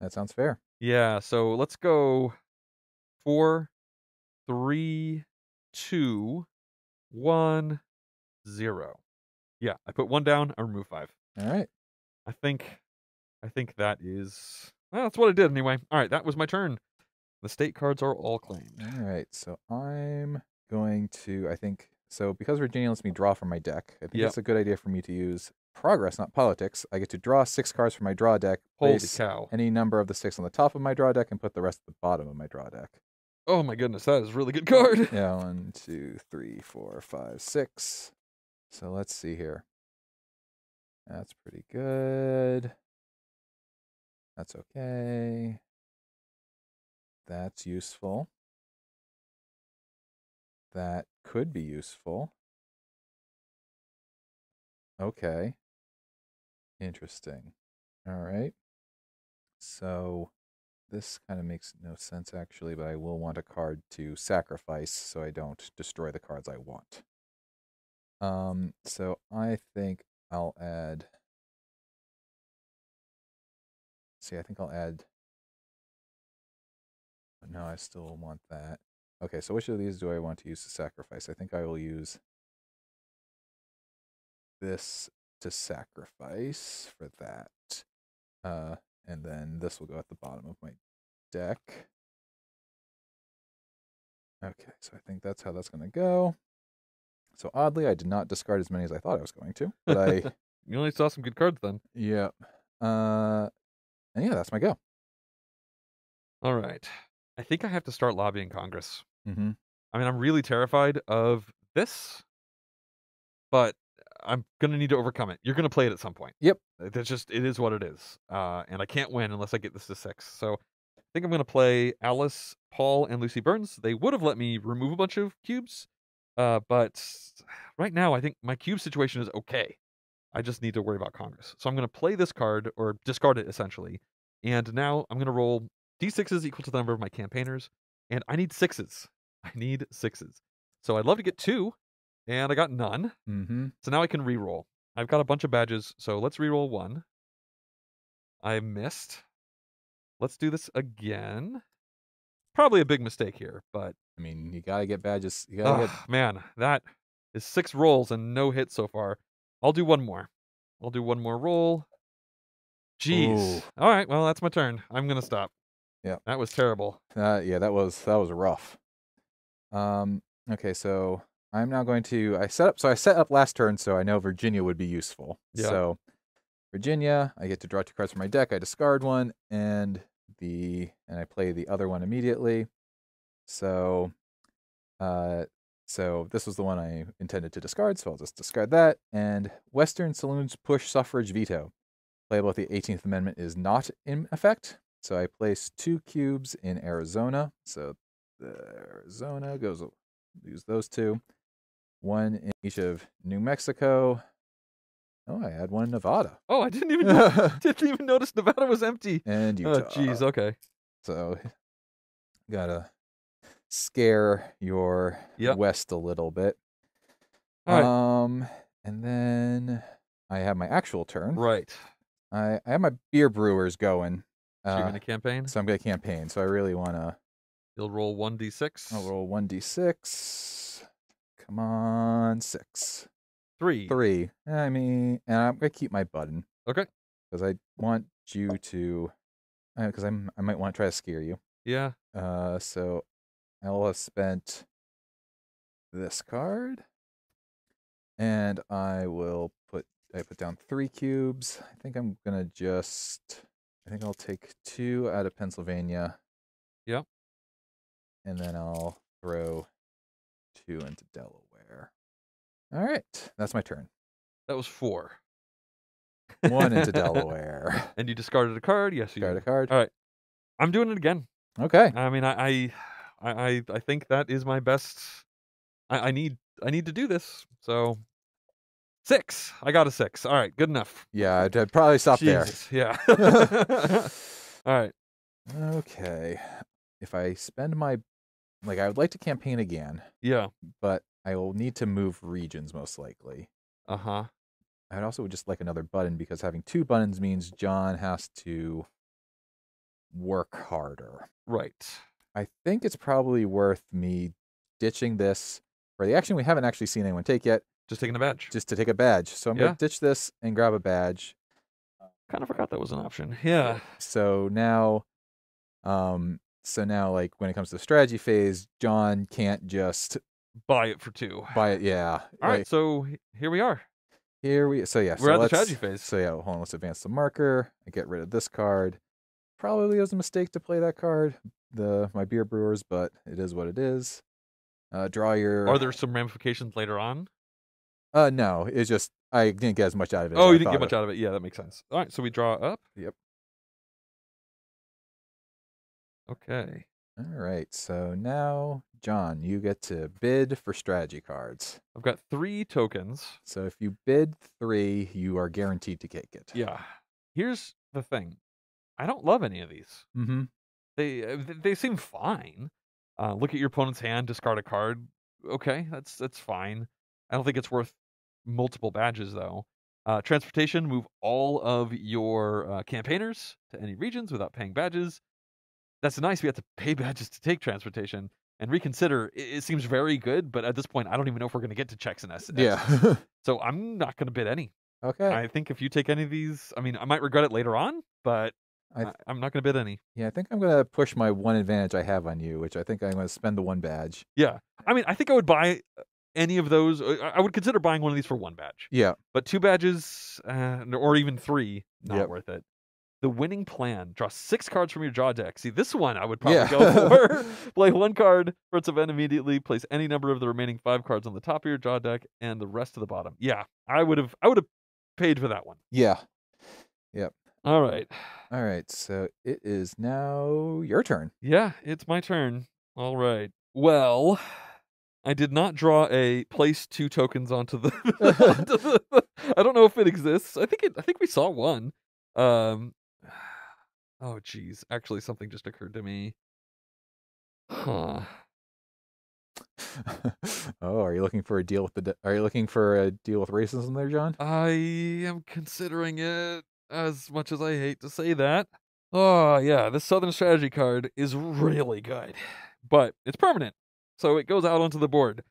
That sounds fair. Yeah, so let's go four, three, two, one, zero. Yeah, I put one down, I remove five. All right. I think I think that is well, that's what I did anyway. All right, that was my turn. The state cards are all claimed. All right. So I'm going to, I think, so because Virginia lets me draw from my deck, I think Yep. it's a good idea for me to use progress, not politics. I get to draw six cards from my draw deck, Holy cow. any number of the six on the top of my draw deck, and put the rest at the bottom of my draw deck. Oh my goodness, that is a really good card. Yeah, one, two, three, four, five, six. So let's see here. That's pretty good. That's okay. That's useful. That could be useful. Okay. Interesting. All right. So this kind of makes no sense actually, but I will want a card to sacrifice so I don't destroy the cards I want. Um, so I think I'll add. See, I think I'll add. No, I still want that. Okay, so which of these do I want to use to sacrifice? I think I will use this to sacrifice for that. Uh, and then this will go at the bottom of my deck. Okay, so I think that's how that's going to go. So oddly, I did not discard as many as I thought I was going to, but I, You only saw some good cards then. yeah, uh, and yeah, that's my go. All right. I think I have to start lobbying Congress. Mm-hmm. I mean, I'm really terrified of this, but I'm gonna need to overcome it. You're gonna play it at some point. Yep. That's just it is what it is. Uh, and I can't win unless I get this to six. So I think I'm gonna play Alice, Paul, and Lucy Burns. They would have let me remove a bunch of cubes, uh, but right now I think my cube situation is okay. I just need to worry about Congress. So I'm gonna play this card or discard it essentially. And now I'm gonna roll d6s equal to the number of my campaigners, and I need sixes. I need sixes. So I'd love to get two, and I got none. Mm-hmm. So now I can re-roll. I've got a bunch of badges, so let's re-roll one. I missed. Let's do this again. Probably a big mistake here, but I mean, you gotta get badges. You gotta ugh, man, that is six rolls and no hit so far. I'll do one more. I'll do one more roll. Jeez. Ooh. All right, well that's my turn. I'm gonna stop. Yeah. That was terrible. Uh, yeah, that was that was rough. Um. Okay, so I'm now going to. I set up. So I set up last turn, so I know Virginia would be useful. Yeah. So Virginia, I get to draw two cards from my deck. I discard one, and the and I play the other one immediately. So, uh, so this was the one I intended to discard, so I'll just discard that. And Western Saloons push suffrage veto. Playable if the 18th Amendment is not in effect. So I place two cubes in Arizona. So the Arizona goes use those two. One in each of New Mexico. Oh, I had one in Nevada. Oh, I didn't even didn't even notice Nevada was empty. and Utah. Oh, jeez. Okay. So Gotta scare your Yep. west a little bit. All right. Um, and then I have my actual turn. right. I, I have my beer brewers going. So you're Uh, going to campaign. so I'm gonna campaign. So I really wanna You'll roll 1d6. I'll roll one d six. Come on, six. Three. Three. I mean, and I'm gonna keep my button. Okay. Because I want you to, because I'm I might want to try to scare you. Yeah. Uh, so I'll have spent this card, and I will put I put down three cubes. I think I'm gonna just I think I'll take two out of Pennsylvania. Yep. And then I'll throw two into Delaware. All right, that's my turn. That was four. One into Delaware. And you discarded a card? Yes, you Card a did. card. All right. I'm doing it again. Okay. I mean, I, I, I, I- think that is my best. I, I need, I need to do this. So, six. I got a six. All right, good enough. Yeah, I'd, I'd probably stop Jesus, Yeah. All right. Okay. If I spend my like I would like to campaign again, Yeah. but I will need to move regions most likely. Uh huh. I'd also just like another button because having two buttons means Jon has to work harder. Right. I think it's probably worth me ditching this for the action we haven't actually seen anyone take yet, Just taking a badge. just to take a badge. So I'm Yeah. gonna ditch this and grab a badge. kind of forgot that was an option. Yeah. So now um so now like when it comes to the strategy phase, Jon can't just Buy it for two. buy it. Yeah. All right. So here we are. Here we so yeah. We're so at the strategy phase. So yeah, hold on. Let's advance the marker. I get rid of this card. Probably was a mistake to play that card, the my beer brewers, but it is what it is. Uh, draw your. Are there some ramifications later on? Uh, no. It's just I didn't get as much out of it. Oh, you didn't get much out of it. Yeah, that makes sense. All right. So we draw up. Yep. Okay. All right. So now, Jon, you get to bid for strategy cards. I've got three tokens. So if you bid three, you are guaranteed to take it. Yeah. Here's the thing. I don't love any of these. Mm-hmm. They uh, they seem fine. Uh, look at your opponent's hand, discard a card. Okay, that's that's fine. I don't think it's worth multiple badges though. Uh, transportation, move all of your uh, campaigners to any regions without paying badges. That's nice. We have to pay badges to take transportation and reconsider. It, seems very good, but at this point, I don't even know if we're going to get to checks and S. Yeah. So I'm not going to bid any. okay. I think if you take any of these, I mean, I might regret it later on, but I- I, I'm not going to bid any. yeah, I think I'm gonna push my one advantage I have on you, which I think I'm gonna spend the one badge. Yeah. I mean, I think I would buy uh, any of those. uh, I I would consider buying one of these for one badge, Yeah. but two badges, uh, or even three, not Yep. worth it. The winning plan: draw six cards from your draw deck. See, this one I would probably Yeah. go for. Play one card for its event immediately. Place any number of the remaining five cards on the top of your draw deck and the rest of the bottom. Yeah, I would have. I would have paid for that one. Yeah. Yep. All right. All right. So it is now your turn. Yeah, it's my turn. All right. Well, I did not draw a place two tokens onto the. onto the I don't know if it exists. I think it. I think we saw one. Um. Oh, geez. Actually, something just occurred to me. Huh. oh, are you looking for a deal with the? Are you looking for a deal with racism there, Jon? I am considering it as much as I hate to say that. Oh, yeah, this Southern Strategy card is really good, but it's permanent. So it goes out onto the board.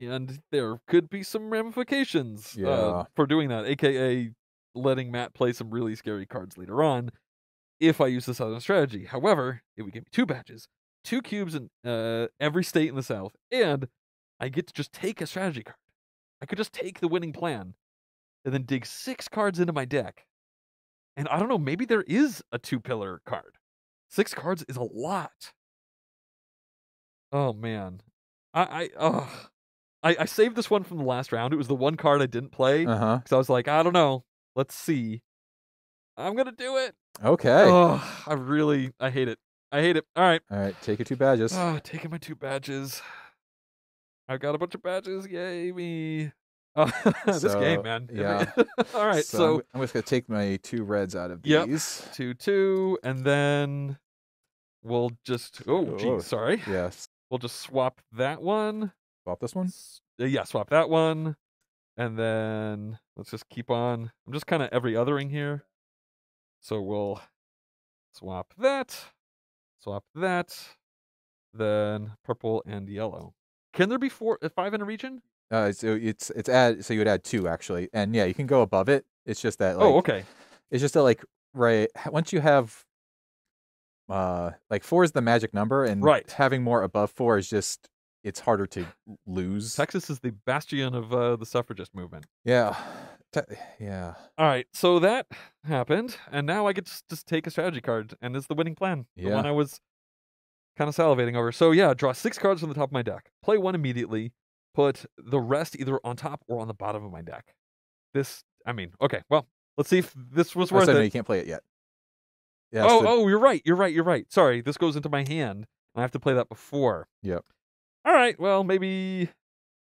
And there could be some ramifications uh, for doing that, aka letting Matt play some really scary cards later on if I use the Southern Strategy. However, it would give me two badges, two cubes in uh, every state in the South, and I get to just take a strategy card. I could just take the winning plan and then dig six cards into my deck. And I don't know, maybe there is a two pillar card. Six cards is a lot. Oh man. I I oh I, I saved this one from the last round. It was the one card I didn't play. Because I was like, I don't know. Let's see. I'm gonna do it. Okay. Oh, I really I hate it. I hate it. All right. All right. Take your two badges. Ah, taking my two badges. I've got a bunch of badges. Yay me. Oh, this game, man. Yeah. All right. So, So, I'm, I'm just gonna take my two reds out of Yep. these. two, two, and then we'll just oh Oh. geez, sorry. Yes. We'll just swap that one. Swap this one. Uh, Yeah, swap that one. And then let's just keep on. I'm just kind of every othering here. So we'll swap that, swap that, then purple and yellow. Can there be four, uh, five in a region? Uh, so it's it's add so you would add two actually, and yeah, you can go above it. It's just that like oh, okay. it's just that like right once you have uh like four is the magic number, and Right. having more above four is just it's harder to lose. Texas is the bastion of uh, the suffragist movement. Yeah, yeah. All right, so that happened, and now I get to just take a strategy card, and it's the winning plan. The one I was kind of salivating over. So yeah, draw six cards from the top of my deck, play one immediately, put the rest either on top or on the bottom of my deck. This, I mean, okay, well, let's see if this was worth so no, it. you can't play it yet. Yeah. oh, so- oh, you're right, you're right, you're right. Sorry, this goes into my hand, I have to play that before. Yep. All right, well, maybe.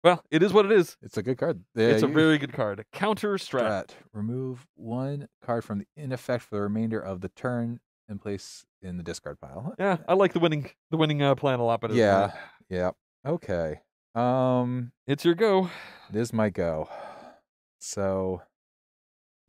Well, it is what it is. It's a good card. Yeah, it's a you- very good card. Counter strat. Strat. Remove one card from the in effect for the remainder of the turn and place in the discard pile. Yeah, I like the winning the winning uh, plan a lot better. than Yeah. that. Yeah. Okay. Um, It's your go. it is my go. So,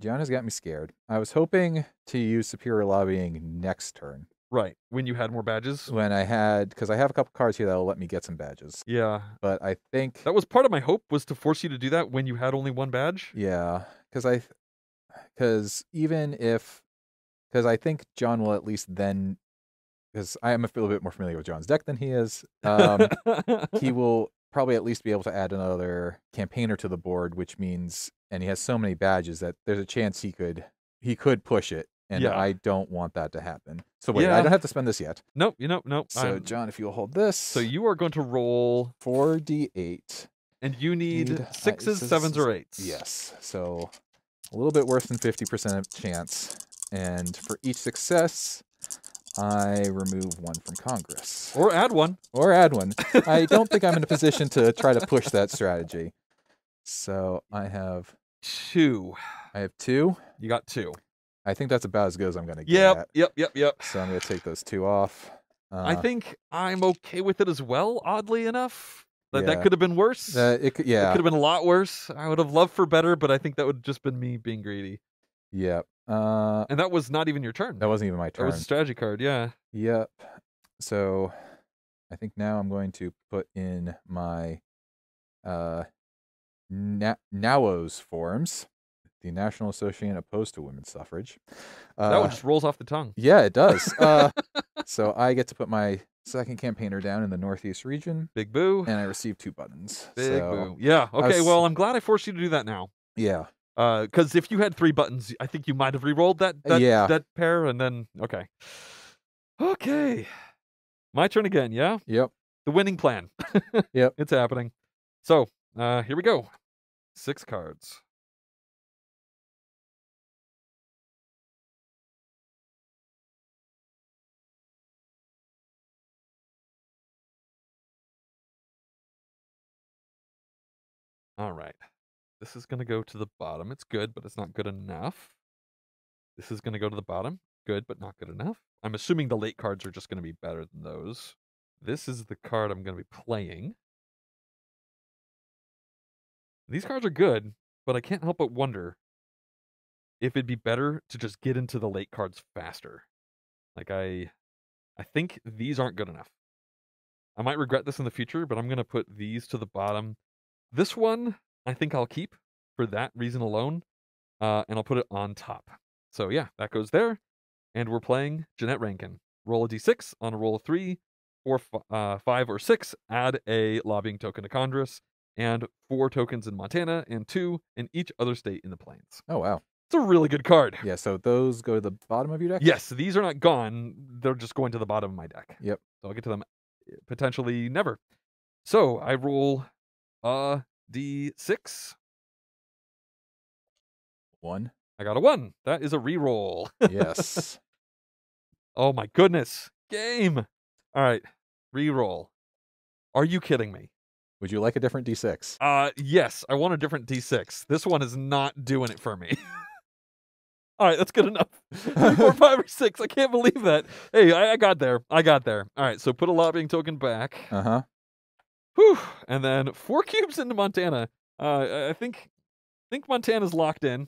Jon has got me scared. I was hoping to use superior lobbying next turn Right. When you had more badges. when I had because I have a couple cards here that'll let me get some badges. Yeah. But I think That was part of my hope was to force you to do that when you had only one badge. Yeah, because I, because even if, because I think Jon will at least then, because I am a little bit more familiar with Jon's deck than he is. Um, he will probably at least be able to add another campaigner to the board, which means, and he has so many badges that there's a chance he could he could push it, and Yeah. I don't want that to happen. So wait, I Yeah. don't have to spend this yet. nope, you know, nope. So I'm- Jon, if you'll hold this, so you are going to roll four d eight. and you need, Need, uh, sixes, is- sevens, or eights. Yes. So a little bit worse than 50% chance. And for each success, I remove one from Congress. Or add one. Or add one. I don't think I'm in a position to try to push that strategy. So I have Two. I have two. You got two. I think that's about as good as I'm gonna get. Yep, at. yep, yep, yep. So I'm gonna take those two off. Uh, I think I'm okay with it as well, oddly enough. That that could have been worse. that it could, It could have been a lot worse. I would have loved for better, but I think that would have just been me being greedy. yep. Uh, And that was not even your turn. that wasn't even my That turn. was a strategy card, yeah. Yep. So I think now I'm going to put in my uh Na- NAWOS forms, the National Association Opposed to Women's Suffrage. Uh, that one just rolls off the tongue. yeah, it does. Uh, so I get to put my second campaigner down in the Northeast region, Big boo. and I receive two buttons. Big so, boo. Yeah. Okay. was- well, I'm glad I forced you to do that now. Yeah. Because if you had three buttons, I think you might have re-rolled that that, Yeah. that pair, and then okay. Okay. My turn again. Yeah. Yep. The winning plan. Yep. It's happening. So uh, here we go. Six cards. All right. This is going to go to the bottom. It's good, but it's not good enough. This is going to go to the bottom. Good, but not good enough. I'm assuming the late cards are just going to be better than those. This is the card I'm going to be playing. These cards are good, but I can't help but wonder if it'd be better to just get into the late cards faster. Like I I think these aren't good enough. I might regret this in the future, but I'm going to put these to the bottom. This one, I think I'll keep for that reason alone, uh, and I'll put it on top. So yeah, that goes there, and we're playing Jeannette Rankin. Roll a d6 on a roll of three, four, uh, five, or six. Add a lobbying token to Congress, and four tokens in Montana, and two in each other state in the plains. Oh wow. It's a really good card. Yeah. So those go to the bottom of your deck. Yes, these are not gone. They're just going to the bottom of my deck. Yep. So I'll get to them eh, potentially never. So I roll a d6. One. I got a one. That is a reroll. Yes. oh my goodness. Game. All right. Reroll. Are you kidding me? Would you like a different D6? Uh yes, I want a different d6. This one is not doing it for me. All right, that's good enough. Three, four, five, or six. I can't believe that. Hey, I, I got there. I got there. All right, so put a lobbying token back. Uh huh. Whew. And then four cubes into Montana. Uh, I- I think think Montana's locked in.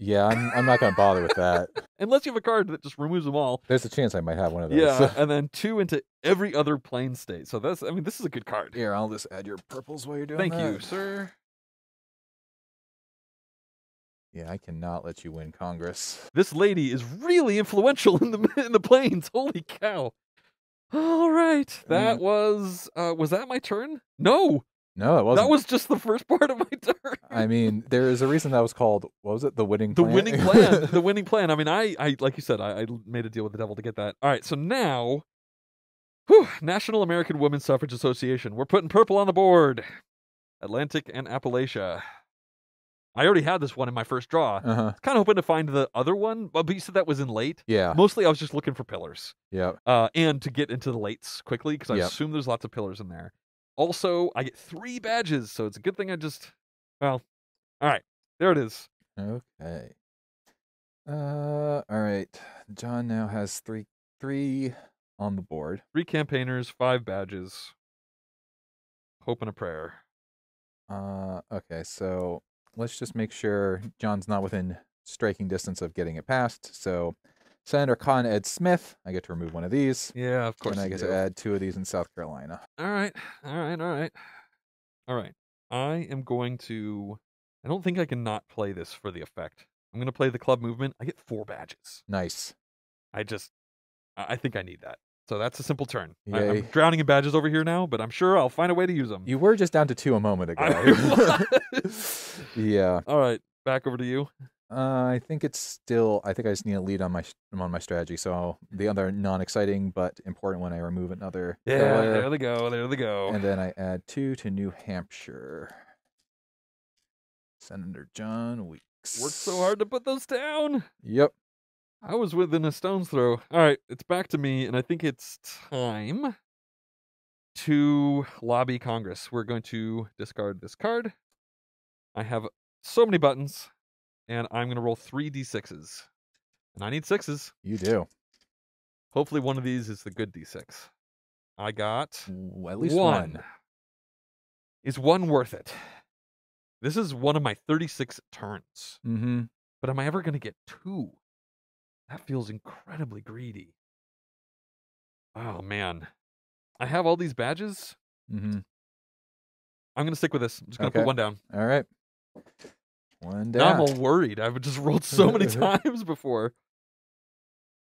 Yeah, I'm, I'm not going to bother with that. Unless you have a card that just removes them all. There's a chance I might have one of those. Yeah, and then two into every other plane state. So that's I mean, this is a good card. Here, I'll just add your purples while you're doing that. Thank that. you, sir. Yeah, I cannot let you win Congress. This lady is really influential in the in the plains. Holy cow. All right. That was uh was that my turn? No. No, it wasn't. That was just the first part of my turn. I mean, there is a reason that was called. What was it? The winning. the winning plan. the winning plan. I mean, I, I like you said, I, I made a deal with the devil to get that. All right, so now, whew, National American Women's Suffrage Association. We're putting purple on the board. Atlantic and Appalachia. I already had this one in my first draw. Uh huh. Kind of hoping to find the other one, but you said that was in late. Yeah. Mostly, I was just looking for pillars, Yeah. uh, and to get into the lates quickly because I Yep. assume there's lots of pillars in there. Also, I get three badges, so it's a good thing I just. Well, all right, there it is. Okay. Uh. All right. Jon now has three three on the board. Three campaigners, five badges. Hope and a prayer. Uh. Okay. So let's just make sure Jon's not within striking distance of getting it passed. So Senator Cotton Ed Smith, I get to remove one of these. Yeah, of course. and I get do. to add two of these in South Carolina. All right, all right, all right, all right. I am going to. I don't think I can not play this for the effect. I'm going to play the club movement. I get four badges. Nice. I just, I think I need that. So that's a simple turn. I, am drowning in badges over here now, but I'm sure I'll find a way to use them. You were just down to two a moment ago. Yeah. all right, back over to you. Uh, I think it's still. I think I just need a lead on my on my strategy. So the other non-exciting but important one, I remove another Yeah, pillar, there they go. There they go. and then I add two to New Hampshire. Senator John Weeks Worked so hard to put those down. Yep. I was within a stone's throw. All right, it's back to me, and I think it's time to lobby Congress. We're going to discard this card. I have so many buttons, and I'm going to roll three d6s. And I need sixes. You do. Hopefully, one of these is the good d6. I got W- At least one. one. Is one worth it? This is one of my 36 turns. Mm-hmm. But am I ever going to get two? That feels incredibly greedy. Oh, man. I have all these badges. Mm-hmm. I'm going to stick with this. I'm just to Okay. put one down. All right. One Now I'm down. all worried. I've just rolled so many times before.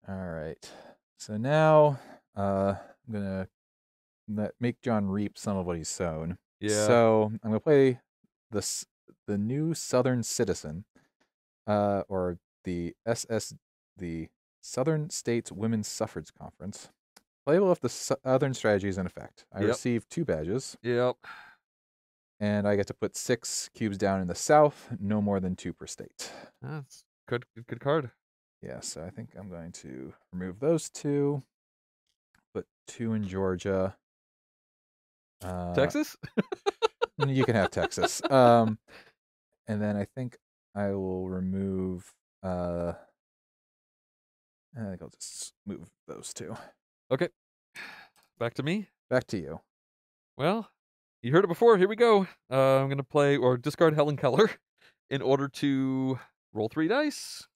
All right. So now, uh, I'm gonna let make Jon reap some of what he's sown. Yeah. So I'm gonna play the the new Southern Citizen, uh, or the SS, the Southern States Women's Suffrage Conference. Playable if the Southern strategy is in effect. I Yep. receive two badges, Yep. and I get to put six cubes down in the South, no more than two per state. That's good. Good, good card. Yeah, so I think I'm going to remove those two. Put two in Georgia. Uh, Texas? You can have Texas. Um, and then I think I will remove. Uh, I think I'll just move those two. Okay. Back to me. Back to you. Well, you heard it before. Here we go. Uh, I'm going to play or discard Helen Keller in order to roll three dice.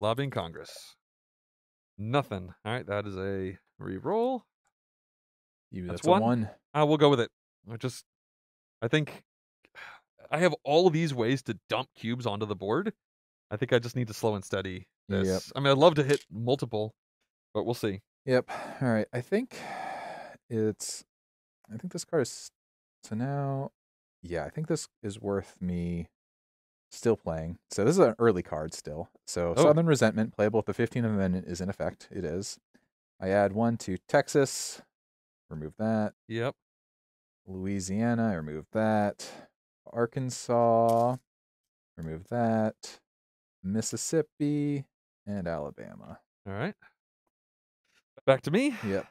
Lobbying Congress. Nothing. All right, that is a re-roll. You. That's That's, one. one. I will go with it. I just, I think I have all of these ways to dump cubes onto the board. I think I just need to slow and steady this. Yep. I mean, I'd love to hit multiple, but we'll see. Yep. All right. I think it's. I think this card is. So now, yeah, I think this is worth me still playing. So this is an early card still. So Oh. Southern Resentment, playable if the 15th Amendment is in effect. It is. I add one to Texas. Remove that. Yep. Louisiana. I remove that. Arkansas. Remove that. Mississippi and Alabama. All right. Back to me. Yep.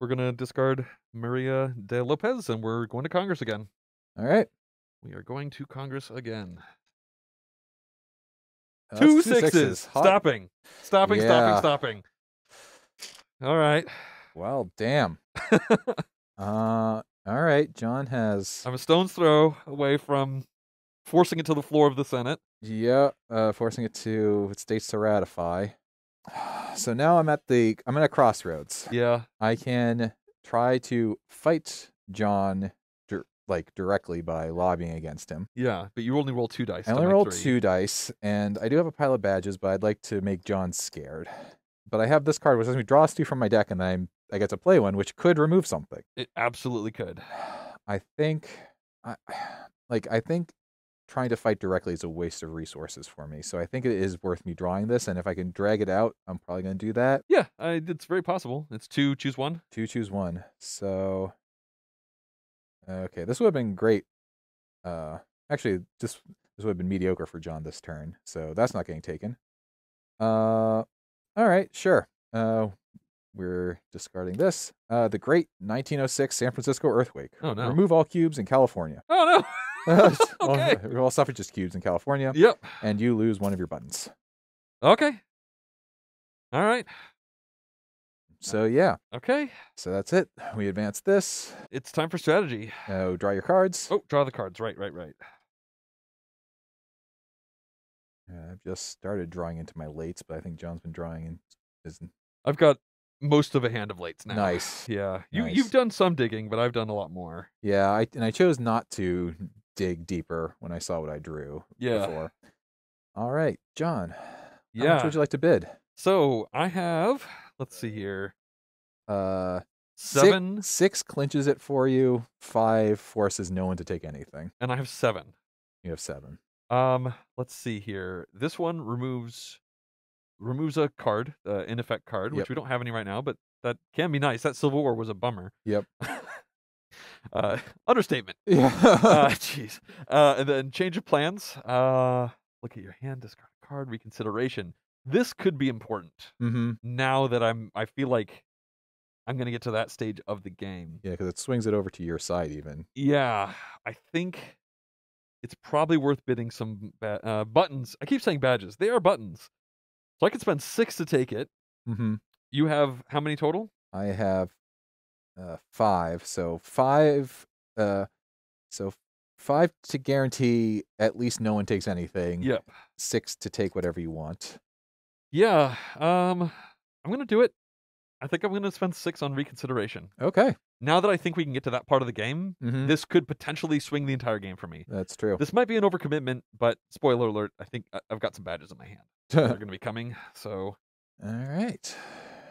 We're gonna discard Maria de Lopez, and we're going to Congress again. All right. We are going to Congress again. That's two sixes. Hot. Stopping. Stopping, Yeah. stopping, stopping. All right. Well, damn. uh, all right. John has I'm a stone's throw away from forcing it to the floor of the Senate. yeah, uh, forcing it to states to ratify. So now I'm at the I'm at a crossroads. Yeah. I can try to fight Jon dir- like directly by lobbying against him. Yeah. But you only roll two dice. I only my rolled three. two dice, and I do have a pile of badges, but I'd like to make Jon scared. But I have this card, which lets me draw two from my deck, and I'm I get to play one, which could remove something. It absolutely could. I think, I, like I think, trying to fight directly is a waste of resources for me. So I think it is worth me drawing this, and if I can drag it out, I'm probably going to do that. Yeah. I, it's very possible. It's two, choose one. Two, choose one. So, okay, this would have been great. Uh, actually, this this would have been mediocre for Jon this turn. So that's not getting taken. Uh, all right, sure. Uh, we're discarding this. Uh, the Great 1906 San Francisco earthquake. Oh, no. Remove all cubes in California. Oh, no. okay. all, all suffragist cubes in California, Yep. and you lose one of your buttons. Okay. All right. So yeah, Okay. so that's it. We advance this. It's time for strategy. Oh, draw your cards. Oh, draw the cards. Right, right, right. Uh, I've just started drawing into my lates, but I think John's been drawing in. Is I've got most of a hand of lates now. nice. Yeah. You Nice. you've done some digging, but I've done a lot more. Yeah, I and I chose not to dig deeper when I saw what I drew Yeah. before. All right, Jon. How much Yeah. would you like to bid? So I have let's see here. Uh, six clinches it for you. Five forces no one to take anything. and I have seven. You have seven. Um, let's see here. This one removes removes a card, uh, in effect card, which Yep. we don't have any right now, but that can be nice. That Civil War was a bummer. Yep. uh, understatement. Yeah. Uh, jeez. Uh, and then change of plans. Uh, look at your hand, discard card, reconsideration. This could be important mm-hmm. now that I'm. I feel like I'm gonna get to that stage of the game. Yeah, because it swings it over to your side even. Yeah, I think it's probably worth bidding some ba- uh, buttons. I keep saying badges. They are buttons. So I could spend six to take it. Mm-hmm. You have how many total? I have uh, five. So five. Uh, so five to guarantee at least no one takes anything. Yep. Six to take whatever you want. Yeah. Um, I'm gonna do it. I think I'm gonna spend six on reconsideration. Okay. Now that I think we can get to that part of the game, Mm-hmm. this could potentially swing the entire game for me. That's true. This might be an overcommitment, but spoiler alert, I think I've got some badges in my hand. They're going to be coming. So, All right.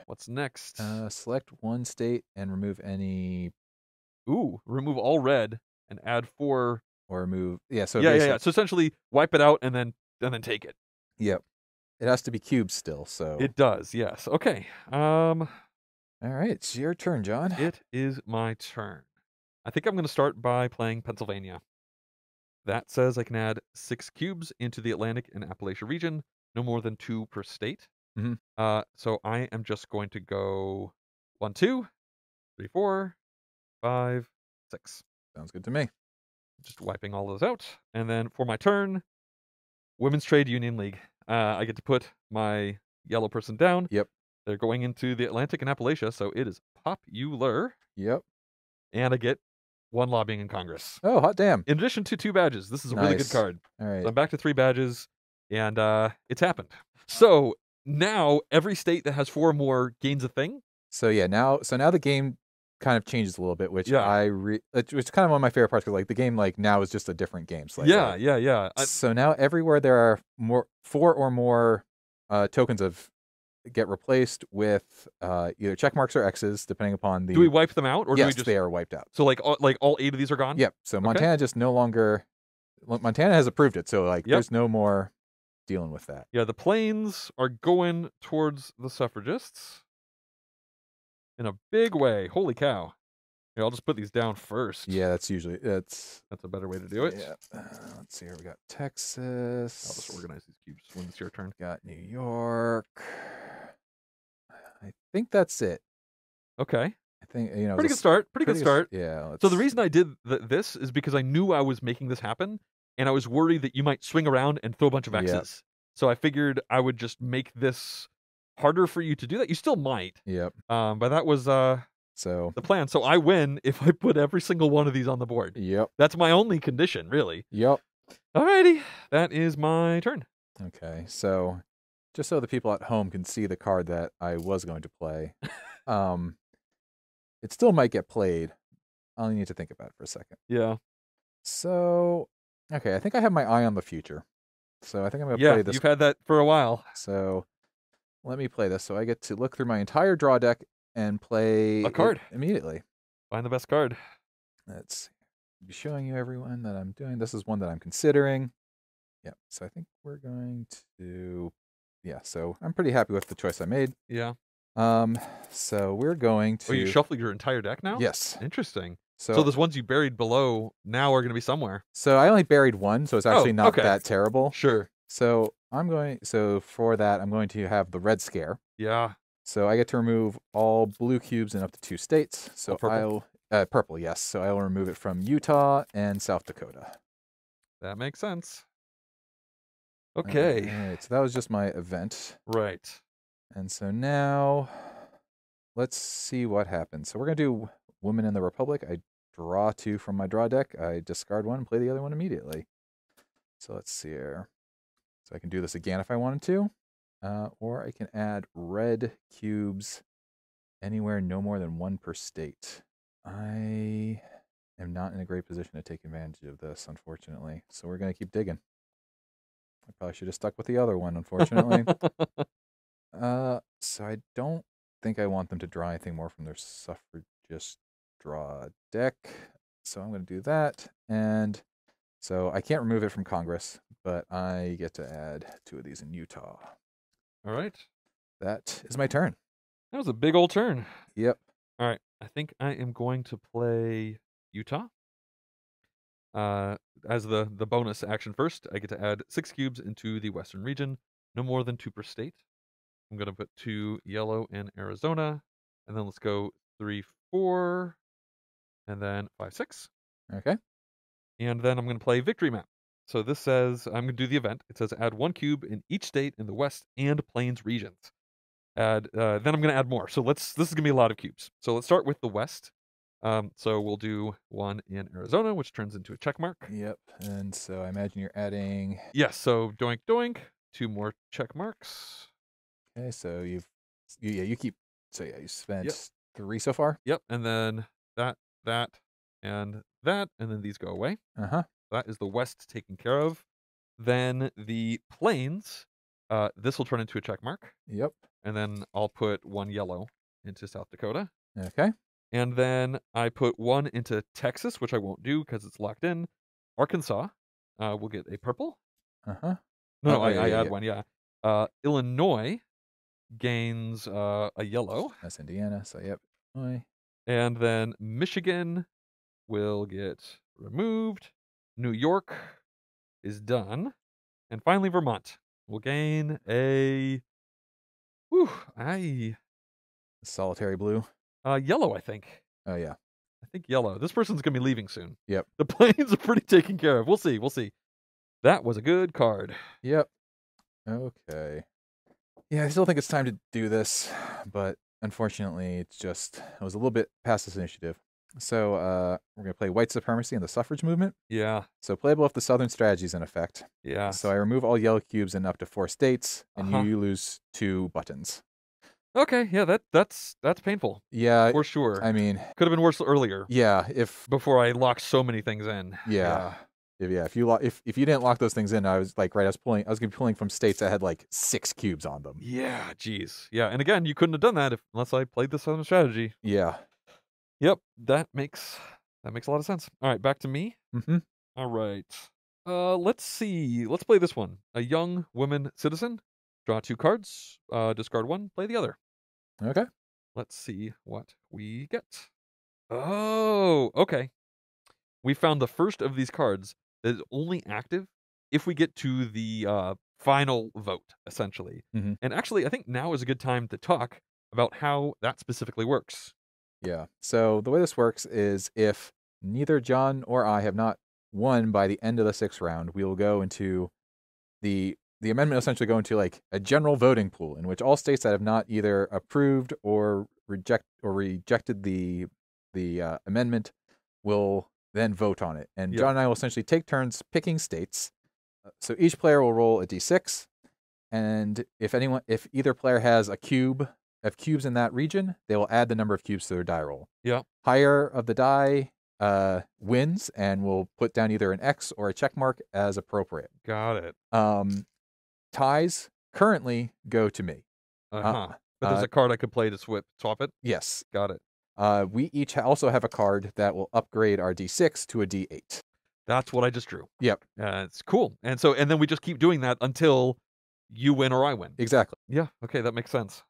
What's next? Uh, select one state and remove any Ooh, remove all red and add four. or remove. Yeah. So yeah, yeah, yeah. So essentially, wipe it out and then and then take it. Yep. It has to be cubes still. So It does. Yes. Okay. Um, all right. It's your turn, Jon. it is my turn. I think I'm going to start by playing Pennsylvania. That says I can add six cubes into the Atlantic and Appalachia region, no more than two per state. Mhm. Uh, so I am just going to go one, two, three, four, five, six. Sounds good to me. Just wiping all those out. And then for my turn, Women's Trade Union League. Uh, I get to put my yellow person down. Yep. They're going into the Atlantic and Appalachia, so it is popular. Yep. And I get one lobbying in Congress. Oh, hot damn. In addition to two badges. This is a really good card. All right. So I'm back to three badges, and uh, it's happened. So now every state that has four or more gains a thing. So yeah, now so now the game kind of changes a little bit, which Yeah. I re- which is kind of one of my favorite parts because like the game like now is just a different game. Slightly. Yeah, yeah, yeah. I- so now everywhere there are more four or more uh, tokens of get replaced with uh, either check marks or X's, depending upon the. do we wipe them out, or do yes, we just? they are wiped out. So like, all, like all eight of these are gone. Yep. So Montana just no longer. Montana has approved it, so like Yep. there's no more dealing with that. Yeah, the plains are going towards the suffragists in a big way. Holy cow! Here, I'll just put these down first. Yeah, that's usually that's. that's a better way to do it. Yeah. Uh, let's see here. We got Texas. I'll just organize these cubes when it's your turn. Got New York. I think that's it. Okay, I think you know. pretty good start. Pretty, good start. Yeah. So the reason I did th- this is because I knew I was making this happen, and I was worried that you might swing around and throw a bunch of Yep. X's. So I figured I would just make this harder for you to do that. You still might, Yep. um, but that was uh, So the plan. So I win if I put every single one of these on the board. yep. That's my only condition, really. Yep. Alrighty, that is my turn. Okay. So just so the people at home can see the card that I was going to play, um, it still might get played. I'll need to think about it for a second. Yeah, So, okay, I think I have my eye on the future. So I think I'm going to yeah. play this. You've had that for a while. So let me play this. So I get to look through my entire draw deck and play a card. immediately. Find the best card. Let's be showing you everyone that I'm doing. This is one that I'm considering. Yep. So I think we're going to yeah, so I'm pretty happy with the choice I made. Yeah. Um so we're going to Oh, you shuffling your entire deck now? Yes. Interesting. So So, those ones you buried below now are going to be somewhere. so I only buried one, so it's Oh, actually not okay. that terrible. Sure. So I'm going so for that I'm going to have the red scare. Yeah. So I get to remove all blue cubes in up to two states. So purple? I'll uh, purple, yes. So I'll remove it from Utah and South Dakota. That makes sense. Okay. All right. So that was just my event. Right. And so now let's see what happens. So we're going to do Women in the Republic. I draw two from my draw deck. I discard one and play the other one immediately. So let's see here. So I can do this again if I wanted to. Uh, or I can add red cubes anywhere no more than one per state. I am not in a great position to take advantage of this, unfortunately. So we're going to keep digging. I probably should have stuck with the other one, unfortunately. Uh, so I don't think I want them to draw anything more from their suffragist draw a deck. So I'm going to do that. And so I can't remove it from Congress, but I get to add two of these in Utah. All right. That is my turn. That was a big old turn. Yep. All right. I think I am going to play Utah. Uh, as the the bonus action first, I get to add six cubes into the western region, no more than two per state. I'm gonna put two yellow in Arizona, and then let's go three, four, and then five, six, Okay. and then I'm gonna play victory map. So this says I'm gonna do the event. It says add one cube in each state in the west and plains regions. Add uh, then I'm gonna add more. So let's this is gonna be a lot of cubes. So let's start with the west. Um, so we'll do one in Arizona, which turns into a check mark. Yep. And so I imagine you're adding. Yes, so doink doink, two more check marks. Okay. So you've. You, yeah, you keep. So yeah, you spent three so far. Yep, and then that, that, and that, and then these go away. Uh huh. That is the west taken care of. Then the plains, uh, this will turn into a check mark, Yep. and then I'll put one yellow into South Dakota. Okay. And then I put one into Texas, which I won't do because it's locked in. Arkansas uh, will get a purple. Uh huh. No, Oh, I, yeah, I yeah, add yeah. one, yeah. Uh, Illinois gains uh, a yellow. That's Indiana. So yep. And then Michigan will get removed. New York is done. And finally, Vermont will gain a. Whew, I. Solitary blue. Uh, yellow, I think. Oh yeah. I think yellow. This person's going to be leaving soon. Yep. The plains are pretty taken care of. We'll see. We'll see. That was a good card. Yep. Okay. Yeah, I still think it's time to do this, but unfortunately, it's just I was a little bit past this initiative. So uh, we're gonna play white supremacy and the suffrage movement. Yeah. So playable if the southern strategy is in effect. Yeah. So I remove all yellow cubes in up to four states, and Uh-huh. you lose two buttons. Okay. Yeah. That that's that's painful Yeah, for sure. I mean, Could have been worse earlier yeah, if before I locked so many things in. yeah, if, yeah, if you lo- if if you didn't lock those things in, I was like, right, I was pulling, I was gonna be pulling from states that had like six cubes on them. Yeah, geez. Yeah, and again, you couldn't have done that if unless I played this on a strategy. Yeah. Yep, that makes that makes a lot of sense. All right, back to me. Mm-hmm. All right. Uh let's see. Let's play this one. A young woman citizen. Draw two cards, uh discard one, play the other. Okay. Let's see what we get. Oh, okay. We found the first of these cards that is only active if we get to the uh, final vote, essentially. Mhm. And actually, I think now is a good time to talk about how that specifically works. Yeah. So the way this works is if neither Jon or I have not won by the end of the sixth round, we will go into the the amendment essentially go into like a general voting pool in which all states that have not either approved or reject or rejected the the uh, amendment will then vote on it. And Yep. Jon and I will essentially take turns picking states. Uh, So each player will roll a d6, and if anyone, if either player has a cube of cubes in that region, they will add the number of cubes to their die roll. Yeah. Higher of the die uh, wins, and will put down either an X or a check mark as appropriate. Got it. Um, ties currently go to me. Uh huh. Uh, but there's uh, a card I could play to swip, swap it. Yes. Got it. Uh, we each also have a card that will upgrade our d6 to a d8. That's what I just drew. Yep. Uh, it's cool. And so, and then we just keep doing that until you win or I win. Exactly. Yeah. Okay. That makes sense.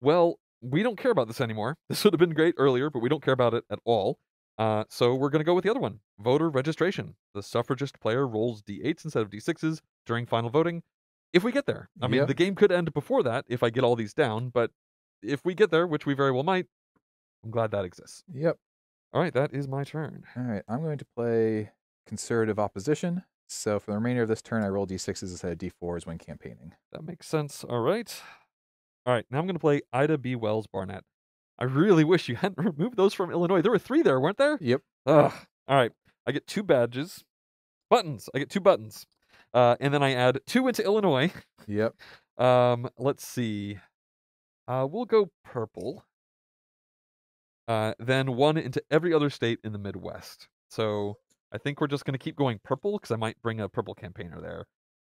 Well, we don't care about this anymore. This would have been great earlier, but we don't care about it at all. Uh, so we're going to go with the other one voter registration. The suffragist player rolls d8s instead of d6s during final voting. If we get there, I mean, Yep. the game could end before that if I get all these down, but if we get there, which we very well might, I'm glad that exists. Yep. All right, that is my turn. All right. I'm going to play conservative opposition. So for the remainder of this turn, I roll d6s instead of d4s when campaigning. That makes sense. All right. All right. Now I'm going to play Ida B. Wells Barnett. I really wish you hadn't removed those from Illinois. There were three there, weren't there? Yep. Ugh. All right. I get two badges. Buttons. I get two buttons. Uh, and then I add two into Illinois. Yep. Um, let's see. Uh, we'll go purple. Uh, then one into every other state in the Midwest. So I think we're just going to keep going purple because I might bring a purple campaigner there.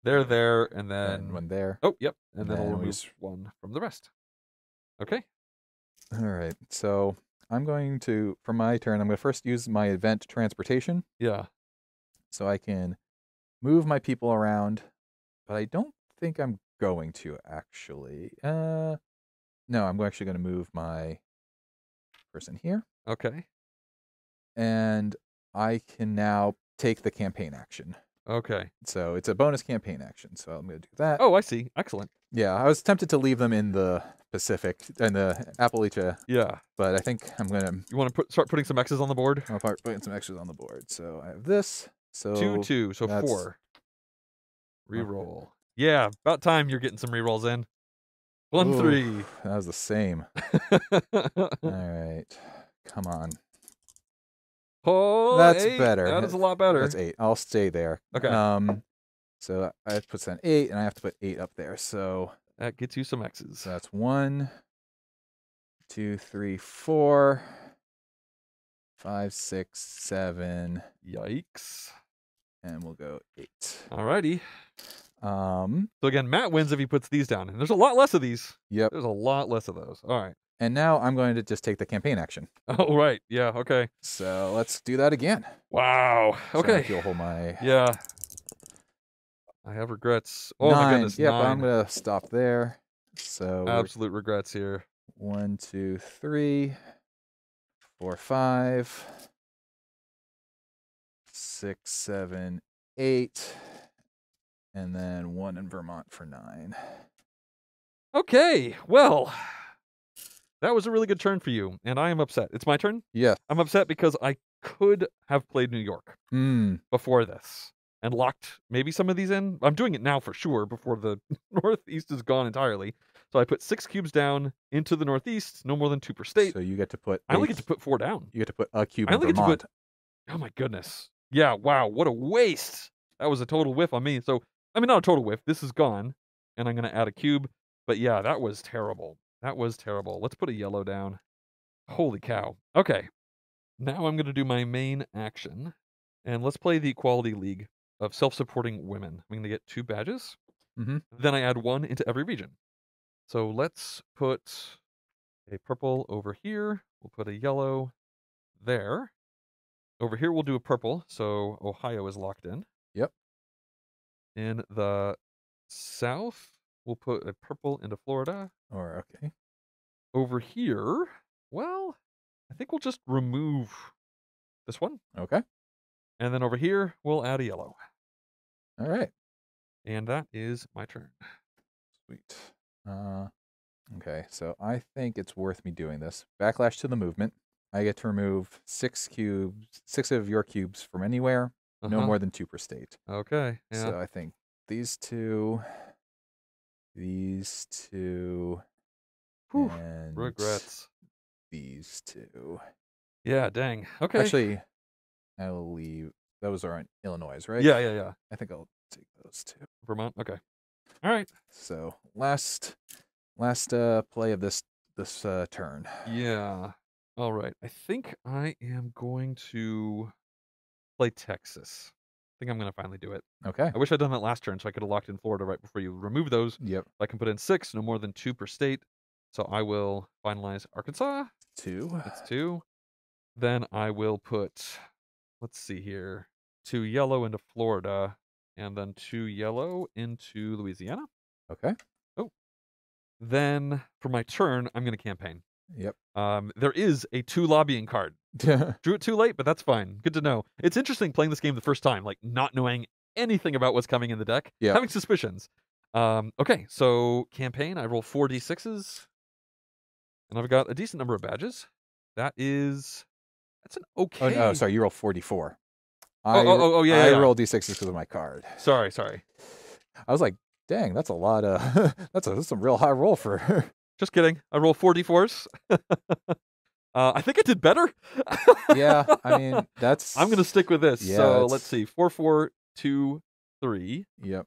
There, there, and then and one there. Oh, yep. And then I'll then we remove s- one from the rest. Okay. All right. So I'm going to, for my turn, I'm going to first use my event transportation Yeah. so I can move my people around, but I don't think I'm going to actually. Uh, no, I'm actually going to move my person here, Okay. and I can now take the campaign action. Okay. So it's a bonus campaign action. So I'm going to do that. Oh, I see. Excellent. Yeah, I was tempted to leave them in the Pacific and the Appalachia, Yeah. but I think I'm going to You want to put start putting some X's on the board? I'm gonna putting some X's on the board. So I have this. So two, two. So that's- four. Reroll. Yeah. About time you're getting some rerolls in. One, Ooh, three. That was the same. All right, come on. oh, That's eight. better. That is a lot better. That's eight. I'll stay there. Okay. Um, so I have to put an eight, and I have to put eight up there. So, That gets you some X's. so that's one, two, three, four, five, six, seven, Yikes. and we'll go eight. Alrighty. Um, So again, Matt wins if he puts these down. And there's a lot less of these. yep. There's a lot less of those. All right. And now I'm going to just take the campaign action. Oh, right. Yeah. Okay. So let's do that again. Wow. Okay. if you'll hold my Yeah. I have regrets. Oh nine. my goodness. Nine. I'm gonna stop there. So Absolute regrets here. one, two, three, four, five, six, seven, eight, and then one in Vermont for nine. Okay. Well, that was a really good turn for you, and I am upset. It's my turn. Yes. I'm upset because I could have played New York Mm. before this and locked maybe some of these in. I'm doing it now for sure before the Northeast is gone entirely. So I put six cubes down into the Northeast, no more than two per state. So you get to put. I only get to put four down. You get to put a cube I in only get to put- Oh my goodness. Yeah, wow, what a waste. That was a total whiff on me. So, I mean, not a total whiff. This is gone, and I'm going to add a cube. But yeah, that was terrible. That was terrible. Let's put a yellow down. Holy cow. Okay. Now I'm going to do my main action, and let's play the Equality League of Self Supporting Women. I'm going to get two badges. Mhm. Then I add one into every region. So let's put a purple over here. We'll put a yellow there. Over here, we'll do a purple. So Ohio is locked in. In the south, we'll put a purple into Florida. Or okay. Over here, well, I think we'll just remove this one. Okay. And then over here, we'll add a yellow. All right. And that is my turn. Sweet. Uh, okay, so I think it's worth me doing this. Backlash to the movement. I get to remove six cubes, six of your cubes from anywhere, no Uh-huh. more than two per state. Okay. Yeah. So I think these two, these two Whew, and regrets. these two. Yeah, dang. Okay. Actually, I'll leave. Those are in Illinois, right? yeah, yeah, yeah. I think I'll take those two. Vermont. Okay. All right. So last last uh play of this this uh turn. Yeah. All right. I think I am going to play Texas. I think I'm going to finally do it. Okay. I wish I'd done that last turn so I could have locked in Florida right before you remove those. Yep. I can put in six, no more than two per state. So I will finalize Arkansas. Two. That's two. Then I will put, let's see here, two yellow into Florida, and then two yellow into Louisiana. Okay. Oh. Then for my turn, I'm going to campaign. Yep. Um, there is a two lobbying card. Drew it too late, but that's fine. Good to know. It's interesting playing this game the first time, like not knowing anything about what's coming in the deck, Yeah. having suspicions. Um, okay, so campaign, I roll four d6s, and I've got a decent number of badges. That is, that's an oh, okay. no, sorry, you roll 44. Oh, I, oh, oh, oh, yeah, I yeah. roll d6s because of my card. Sorry, sorry. I was like, dang, that's a lot of that's a that's a real high roll for Just kidding. I roll four d4s. uh, I think I did better. Yeah, I mean that's I'm gonna stick with this. Yeah, so it's- let's see, four, four, two, three. Yep.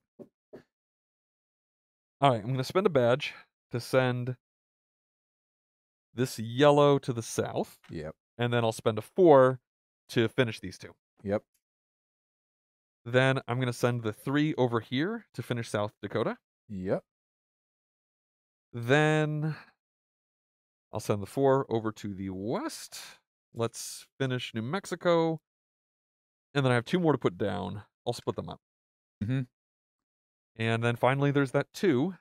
All right, I'm going to spend a badge to send this yellow to the south, Yep. and then I'll spend a four to finish these two. Yep. Then I'm going to send the three over here to finish South Dakota. Yep. Then I'll send the four over to the west. Let's finish New Mexico. And then I have two more to put down. I'll split them up. Mhm. And then finally, there's that two.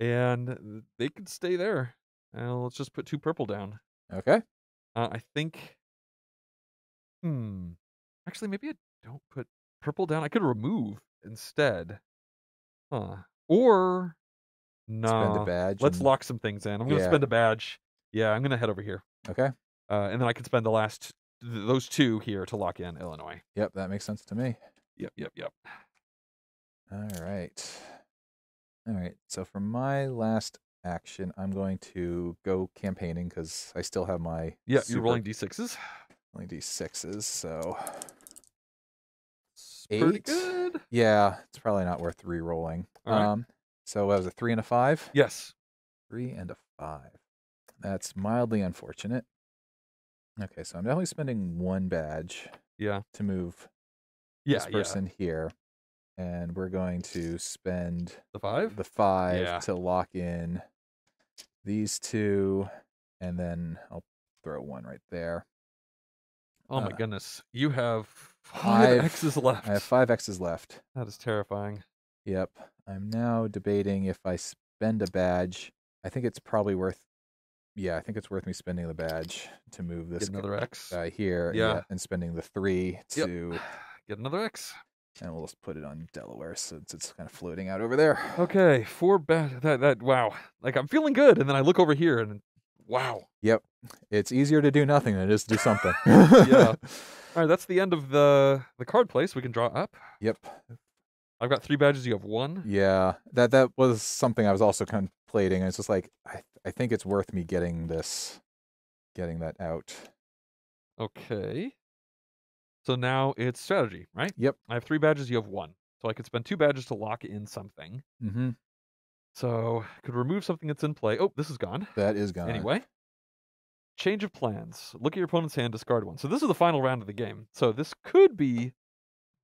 And they could stay there. Uh, let's just put two purple down. Okay. Uh, I think. Hmm. Actually, maybe I don't put purple down. I could remove instead. Huh. Or. No. Spend a badge. Let's and- lock some things in. I'm going to Yeah. spend a badge. Yeah, I'm going to head over here. Okay. Uh, and then I can spend the last, th- those two here to lock in Illinois. Yep, that makes sense to me. Yep, yep, yep. All right. All right. So for my last action, I'm going to go campaigning because I still have my Yeah, super- you're rolling d6s. only d6s. So It's pretty Eight. good. yeah, it's probably not worth re-rolling. All right. Um, so what was a three and a five? Yes. Three and a five. That's mildly unfortunate. Okay, so I'm definitely spending one badge Yeah. to move Yeah, this yeah. person here, and we're going to spend The five? the five Yeah. to lock in these two, and then I'll throw one right there. Oh my uh, goodness. You have five I've- X's left. I have five X's left. That is terrifying. Yep. I'm now debating if I spend a badge. I think it's probably worth. Yeah, I think it's worth me spending the badge to move this Get another X. guy here. Yeah. and spending the three Yep. to, Get another X. and we'll just put it on Delaware since it's kind of floating out over there. Okay, four bad. That that wow. Like I'm feeling good, and then I look over here, and wow. Yep. It's easier to do nothing than just do something. Yeah. All right, that's the end of the the card place. We can draw up. Yep. I've got three badges. You have one. Yeah. That that was something I was also contemplating. It's just like I I think it's worth me getting this, getting that out. Okay. So now it's strategy, right? Yep. I have three badges. You have one. So I could spend two badges to lock in something. Mm-hmm. So I could remove something that's in play. Oh, this is gone. That is gone. Anyway. Change of plans. Look at your opponent's hand, discard one. So this is the final round of the game. So this could be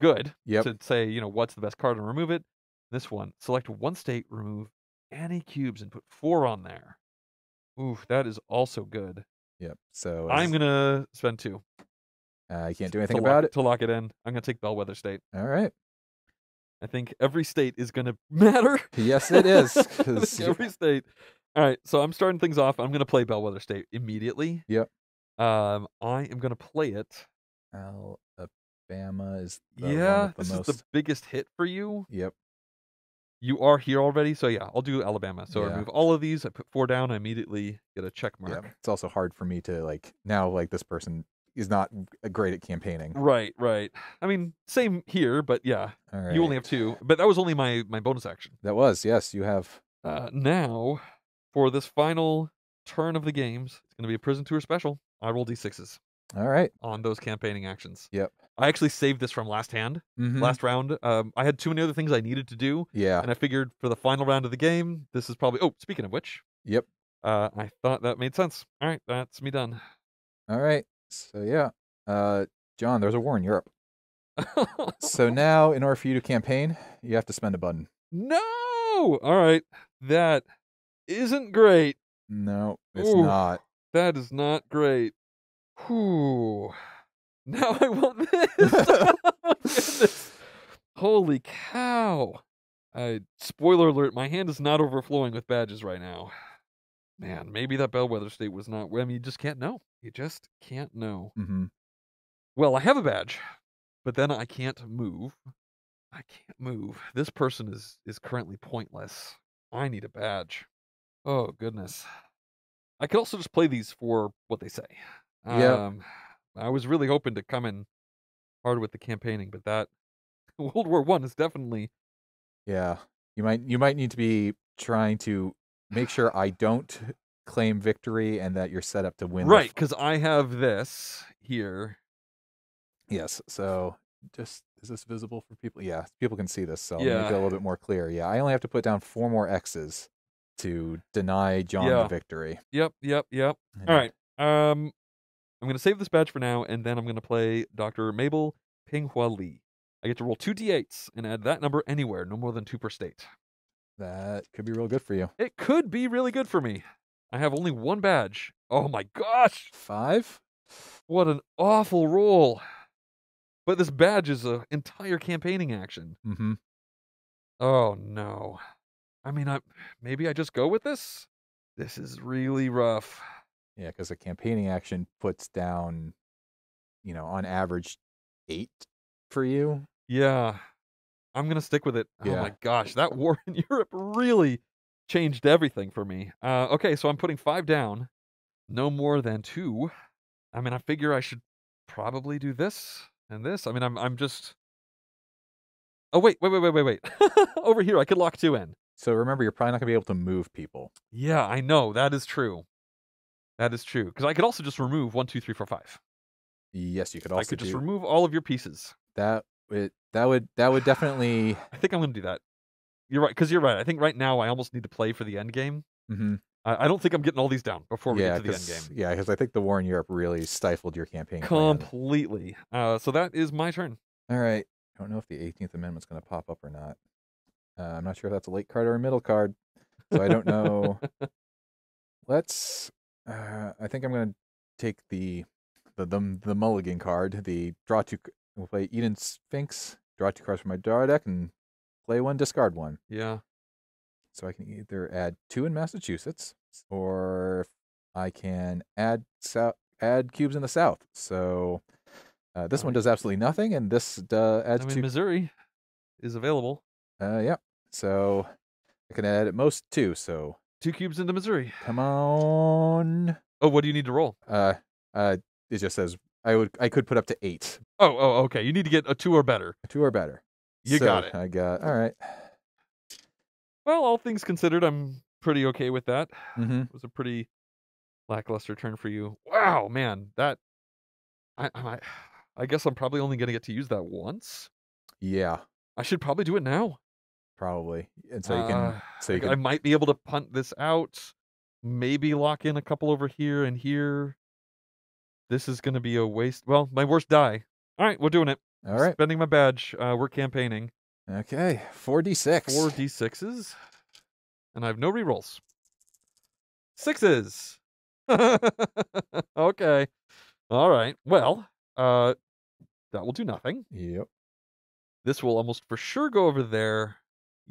good Yep. to say, you know, what's the best card and remove it. This one. Select one state, remove any cubes and put four on there. Oof, that is also good. Yep. So I'm gonna spend two. Uh, you can't do to anything lock about it. to lock it in. I'm gonna take Bellwether State. All right. I think every state is gonna matter. Yes, it is. I 'cause think every state. All right, so I'm starting things off. I'm gonna play Bellwether State immediately. Yep. Um, I am gonna play it. Alabama is the one yeah, this most. is the biggest hit for you. Yep. You are here already, so yeah, I'll do Alabama. So I move all of these. I put four down. I immediately get a check mark. Yep. It's also hard for me to like now. Like this person is not great at campaigning. Right, right. I mean, same here, but yeah, right. you only have two. But that was only my my bonus action. That was yes. You have Uh, now, for this final turn of the games, it's going to be a prison tour special. I roll d6s all right. on those campaigning actions. Yep. I actually saved this from last hand, Mhm. last round. Um, I had too many other things I needed to do, Yeah. and I figured for the final round of the game, this is probably. Oh, speaking of which, Yep. uh, I thought that made sense. All right, that's me done. All right. So yeah. Uh, Jon, there's a war in Europe. So now, in order for you to campaign, you have to spend a button. no. All right, that isn't great. No, it's Ooh. not. That is not great. Whew. Now I want this. oh. Holy cow. I spoiler alert, my hand is not overflowing with badges right now. Man, maybe that bellwether state was not I mean, you just can't know. You just can't know. hmm Well, I have a badge, but then I can't move. I can't move. This person is is currently pointless. I need a badge. Oh goodness. I could also just play these for what they say. Yeah. Um, I was really hoping to come in hard with the campaigning, but that World War One is definitely Yeah. You might you might need to be trying to make sure I don't claim victory and that you're set up to win. right because I have this here. yes. So just is this visible for people? Yeah, people can see this, so I'll make Yeah. it a little bit more clear. Yeah, I only have to put down four more X's to deny Jon Yeah. the victory. Yep, yep, yep. All right. Um, I'm gonna save this badge for now, and then I'm gonna play Dr. Mabel Pinghua Lee. I get to roll two d8s and add that number anywhere, no more than two per state. That could be real good for you. It could be really good for me. I have only one badge. Oh my gosh, Five. what an awful roll! But this badge is an entire campaigning action. Mm-hmm. Oh no. I mean, I maybe I just go with this. This is really rough. Yeah, because a campaigning action puts down, you know, on average eight for you. Yeah, I'm gonna stick with it. Yeah. Oh my gosh, that war in Europe really changed everything for me. Uh, okay, so I'm putting five down, no more than two. I mean, I figure I should probably do this and this. I mean, I'm I'm just. Oh wait, wait, wait, wait, wait, wait. Over here, I could lock two in. So remember, you're probably not gonna be able to move people. Yeah, I know that is true. That is true because I could also just remove one, two, three, four, five. Yes, you could also. I could just do remove all of your pieces. that. Would that would that would definitely. I think I'm gonna do that. You're right, because you're right. I think right now I almost need to play for the end game. hmm I, I don't think I'm getting all these down before we Yeah, get to the end game. yeah, because I think the war in Europe really stifled your campaign. Completely. Uh, so that is my turn. All right. I don't know if the 18th Amendment's going to pop up or not. Uh, I'm not sure if that's a late card or a middle card, so I don't know. Let's. Uh, I think I'm going to take the the the the mulligan card. The draw two. We'll play Eden Sphinx. Draw two cards from my draw deck and play one, discard one. Yeah. So I can either add two in Massachusetts, or I can add south add cubes in the south. So uh, this one does absolutely nothing, and this uh, adds I mean, two. Missouri is available. Uh, yeah. So I can add at most two. So Two cubes into Missouri. come on. Oh, what do you need to roll? Uh, uh, it just says I would I could put up to eight, Oh, oh, okay. You need to get a two or better. A two or better. You So got it. I got all right. Well, all things considered, I'm pretty okay with that. Mm-hmm. It was a pretty lackluster turn for you. Wow, man, that I I, I guess I'm probably only gonna get to use that once. Yeah, I should probably do it now. Probably. And so you can Uh, so you like, I can might be able to punt this out. Maybe lock in a couple over here and here. This is going to be a waste. Well, my worst die. All right, we're doing it. all right. Spending my badge. Uh, we're campaigning. Okay, four d six. Four d6s. And I have no rerolls. Sixes. okay. All right. Well, uh, that will do nothing. Yep. This will almost for sure go over there.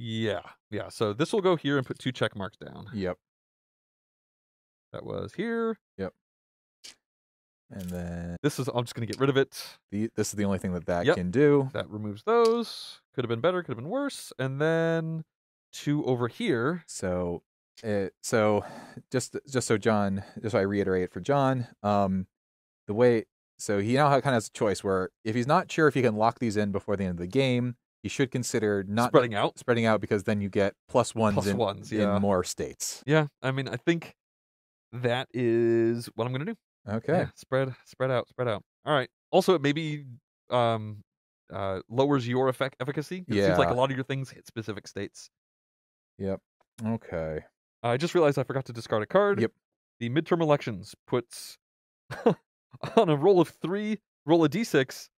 Yeah. Yeah. So this will go here and put two check marks down. Yep. That was here. Yep. And then This is, I'm just going to get rid of it. the this is the only thing that that Yep. can do. That removes those. Could have been better, could have been worse. And then two over here. So, it, so just just so Jon, just so I reiterate for Jon, um, the way so he now kind of has a choice where if he's not sure if he can lock these in before the end of the game, he should consider not Spreading out. spreading out because then you get plus ones Plus in, ones, in more states. Yeah, I mean, I think that is what I'm gonna do. Okay. Yeah, spread, spread out, spread out. All right. Also, it maybe um, uh, lowers your effect efficacy. It seems like a lot of your things hit specific states. Yep. Okay. I just realized I forgot to discard a card. Yep. The midterm elections puts on a roll of three, roll a d6.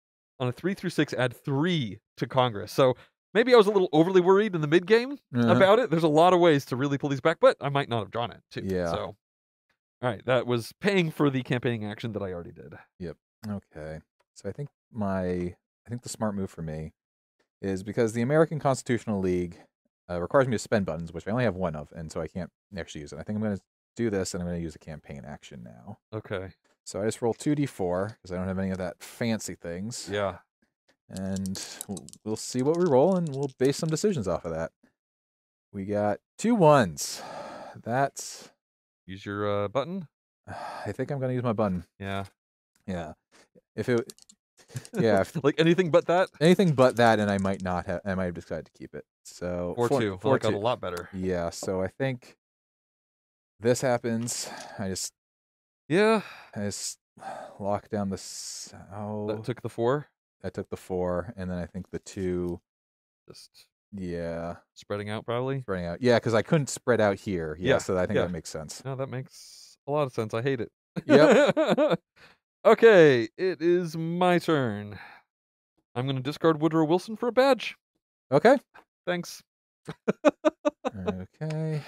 On a three through six, add three to Congress. So maybe I was a little overly worried in the mid game Uh-huh. about it. There's a lot of ways to really pull these back, but I might not have drawn it too. Yeah. So, all right, that was paying for the campaigning action that I already did. Yep. Okay. So I think my I think the smart move for me is because the American Constitutional League uh, requires me to spend buttons, which I only have one of, and so I can't actually use it. I think I'm going to do this, and I'm going to use a campaign action now. Okay. So I just roll two d4 because I don't have any of that fancy things. Yeah. and we'll, we'll see what we roll, and we'll base some decisions off of that. We got two ones. That's. Use your uh, button. I think I'm going to use my button. Yeah. Yeah. If it. Yeah. if like anything but that. anything but that, and I might not have. I might have decided to keep it. So Four, two. I Four like that two. a lot better. Yeah. So I think this happens. I just. Yeah. I just lock down the. s- Oh, That took the four. I took the four, and then I think the two. Just Yeah. spreading out probably. spreading out. Yeah, because I couldn't spread out here. Yeah, Yeah, so I think yeah. that makes sense. No, that makes a lot of sense. I hate it. Yep. okay, it is my turn. I'm going to discard Woodrow Wilson for a badge. Okay. Thanks. okay.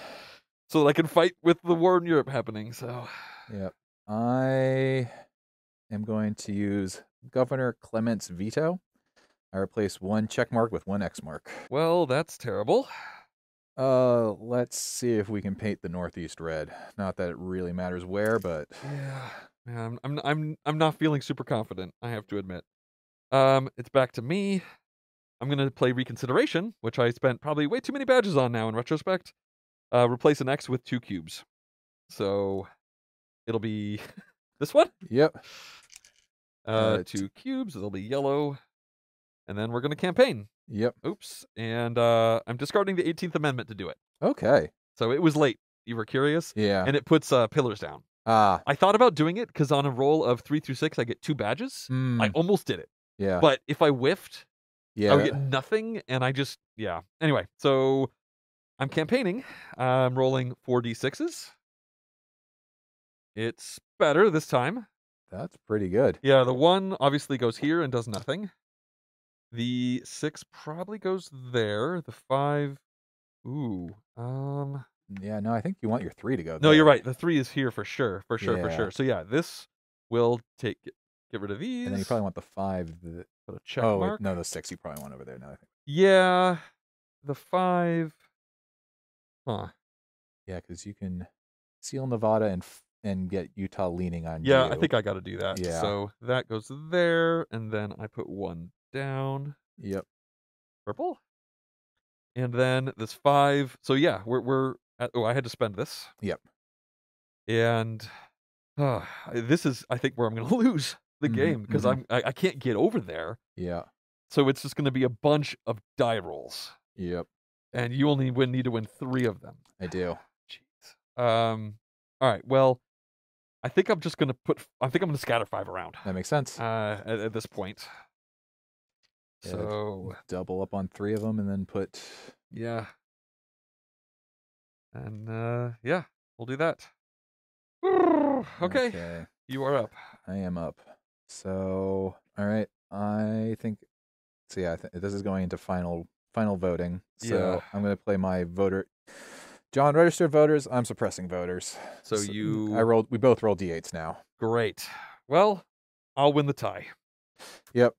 So that I can fight with the war in Europe happening. So, Yep. I am going to use Governor Clement's veto. I replace one check mark with one X mark. well, that's terrible. Uh, let's see if we can paint the Northeast red. Not that it really matters where, but Yeah, yeah I'm, I'm, I'm, I'm not feeling super confident. I have to admit. Um, it's back to me. I'm gonna play reconsideration, which I spent probably way too many badges on now in retrospect. Uh, replace an X with two cubes, so it'll be this one. yep. Uh, Uh, two cubes. It'll be yellow, and then we're gonna campaign. Yep. Oops, and uh, I'm discarding the 18th Amendment to do it. Okay. So it was late. You were curious, Yeah. and it puts uh, pillars down. Ah. I thought about doing it because on a roll of three through six, I get two badges. I mm, almost did it, yeah. but if I whiffed, yeah. I would get nothing, and I just yeah. Anyway, so I'm campaigning. I'm rolling four d6s. It's better this time. That's pretty good. Yeah, the one obviously goes here and does nothing. The six probably goes there. The five, ooh, um, Yeah. No, I think you want your three to go. no, you're right. The three is here for sure, for sure, for sure. So yeah, this will take get rid of these. And then you probably want the five. The, put a check oh, mark. no, the six you probably want over there. No, I think. Yeah, the five. Huh. Yeah, because you can seal Nevada and and get Utah leaning on Yeah, you. Yeah, I think I got to do that. Yeah. So that goes there, and then I put one down, Yep. purple, and then this five. So yeah, we're we're at, oh, I had to spend this. Yep. And uh, this is, I think, where I'm going to lose the Mhm, game because mhm. I'm I, I can't get over there. Yeah. So it's just going to be a bunch of die rolls, Yep. and you only win need to win three of them. I do. Jeez. Um. All right. Well, I think I'm just gonna put. I think I'm gonna scatter five around. That makes sense. Uh, at, at this point. Yeah, So Double up on three of them and then put. yeah. And uh, yeah, we'll do that. Okay, Okay. you are up. I am up. So, all right. I think. So yeah, I th- this is going into final final voting. So Yeah. I'm going to play my voter. John registered voters. I'm suppressing voters. So S- you I rolled. We both rolled d8s now. great. Well, I'll win the tie. Yep.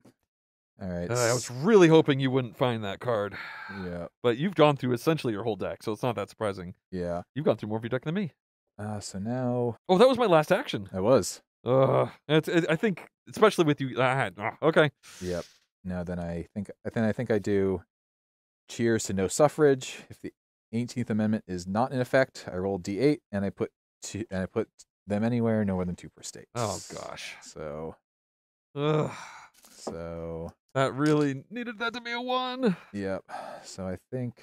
All right. Uh, I was really hoping you wouldn't find that card, Yeah. but you've gone through essentially your whole deck, so it's not that surprising. Yeah. You've gone through more of your deck than me. Uh, so now Oh, that was my last action. I was. Uh, it's, it, I think, especially with you. Ah, okay. Yep. Now then, I think then I think I do. Cheers to no suffrage. If the 18th Amendment is not in effect, I rolled d8 and I put two, and I put them anywhere no more than two per state. Oh gosh. So Ugh, So that really needed that to be a one. yep. So I think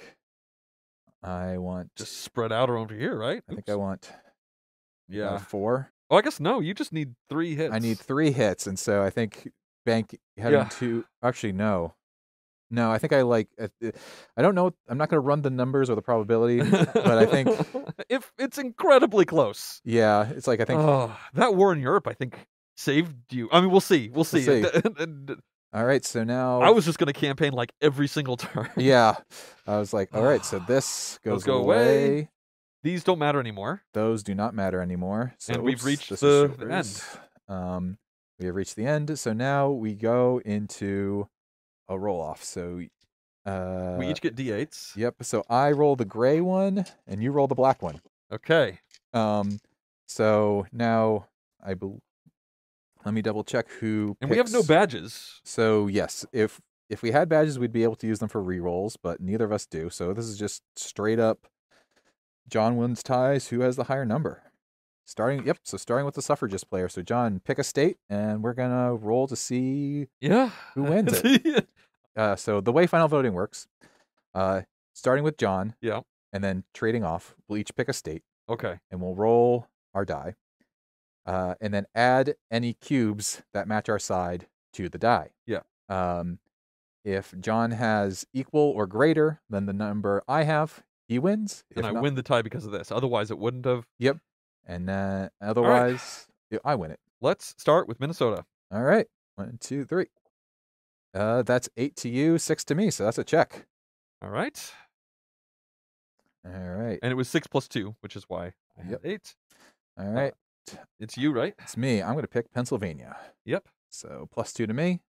I want. Just spread out over here, right? I think I Oops. want. uh, Yeah. four. Oh, I guess no. You just need three hits. I need three hits, and so I think bank having Yeah. two. Actually, no, no. I think I like. uh, uh, I don't know. I'm not going to run the numbers or the probability, but I think if it's incredibly close. yeah, it's like I think. Oh, that war in Europe, I think, saved you. I mean, we'll see. We'll see. see. And- and- all right, so now I was just going to campaign like every single turn. Yeah, I was like, all right, so this goes go away. away. These don't matter anymore. Those do not matter anymore. So And we've oops, reached the- the end. Um, we have reached the end. So now we go into a roll off. So uh, we each get d8s. Yep. So I roll the gray one, and you roll the black one. Okay. Um, so now I bel Let me double check who. And we have no badges. So yes, if if we had badges, we'd be able to use them for rerolls, but neither of us do. So this is just straight up. Jon wins ties. Who has the higher number? Starting. Yep. So starting with the suffragist player. So Jon, pick a state, and we're gonna roll to see. Yeah. Who wins it? Uh, so the way final voting works, uh, starting with Jon. Yeah. And then trading off, we'll each pick a state, okay. and we'll roll our die, uh, and then add any cubes that match our side to the die. Yeah. Um, if Jon has equal or greater than the number I have, he wins. And If I not- win the tie because of this. Otherwise, it wouldn't have. Yep. And uh, otherwise, yeah, I win it. Let's start with Minnesota. All right. One, two, three. Uh, that's eight to you, six to me. So that's a check. All right. All right. And it was six plus two, which is why I Yep. eight. All right. It's you, right? It's me. I'm going to pick Pennsylvania. Yep. So plus two to me.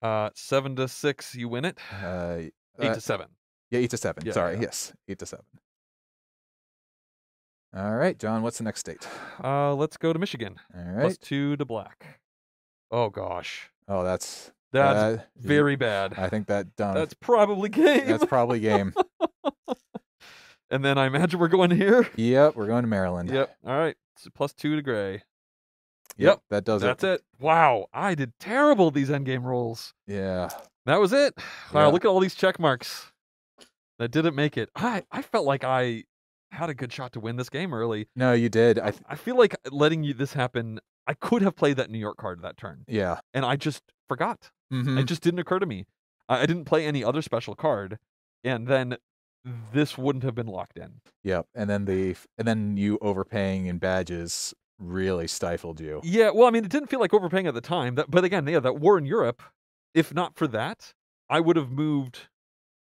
Uh, seven to six, you win it. Uh, Eight uh, to seven. yeah, eight to seven. Yeah, Sorry. yeah. Yes, eight to seven. All right, Jon. What's the next state? Uh, let's go to Michigan. All right. Plus two to black. Oh gosh, Oh, that's that's uh, very bad. I think that done. That's probably game. That's probably game. and then I imagine we're going here. yep, we're going to Maryland. Yep. All right. So plus two to gray. Yep, that does That's it. That's it. Wow, I did terrible these endgame rolls. Yeah. That was it. Wow, Yeah. look at all these check marks that didn't make it. I I felt like I had a good shot to win this game early. No, you did. I. Th- I feel like letting you this happen. I could have played that New York card that turn, yeah. and I just forgot. Hmm It just didn't occur to me. I, didn't play any other special card, and then this wouldn't have been locked in. Yep. And then the and then you overpaying in badges really stifled you. Yeah, well, I mean, it didn't feel like overpaying at the time. That, but again, yeah, that war in Europe. If not for that, I would have moved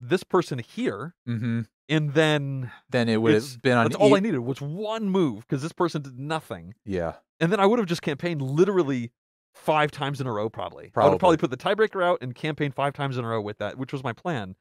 this person here, Mm-hmm. and then Then it would have been on. that's all I needed was one move because this person did nothing, Yeah. and then I would have just campaigned literally five times in a row. Probably, I would Probably. put the tiebreaker out and campaign five times in a row with that, which was my plan.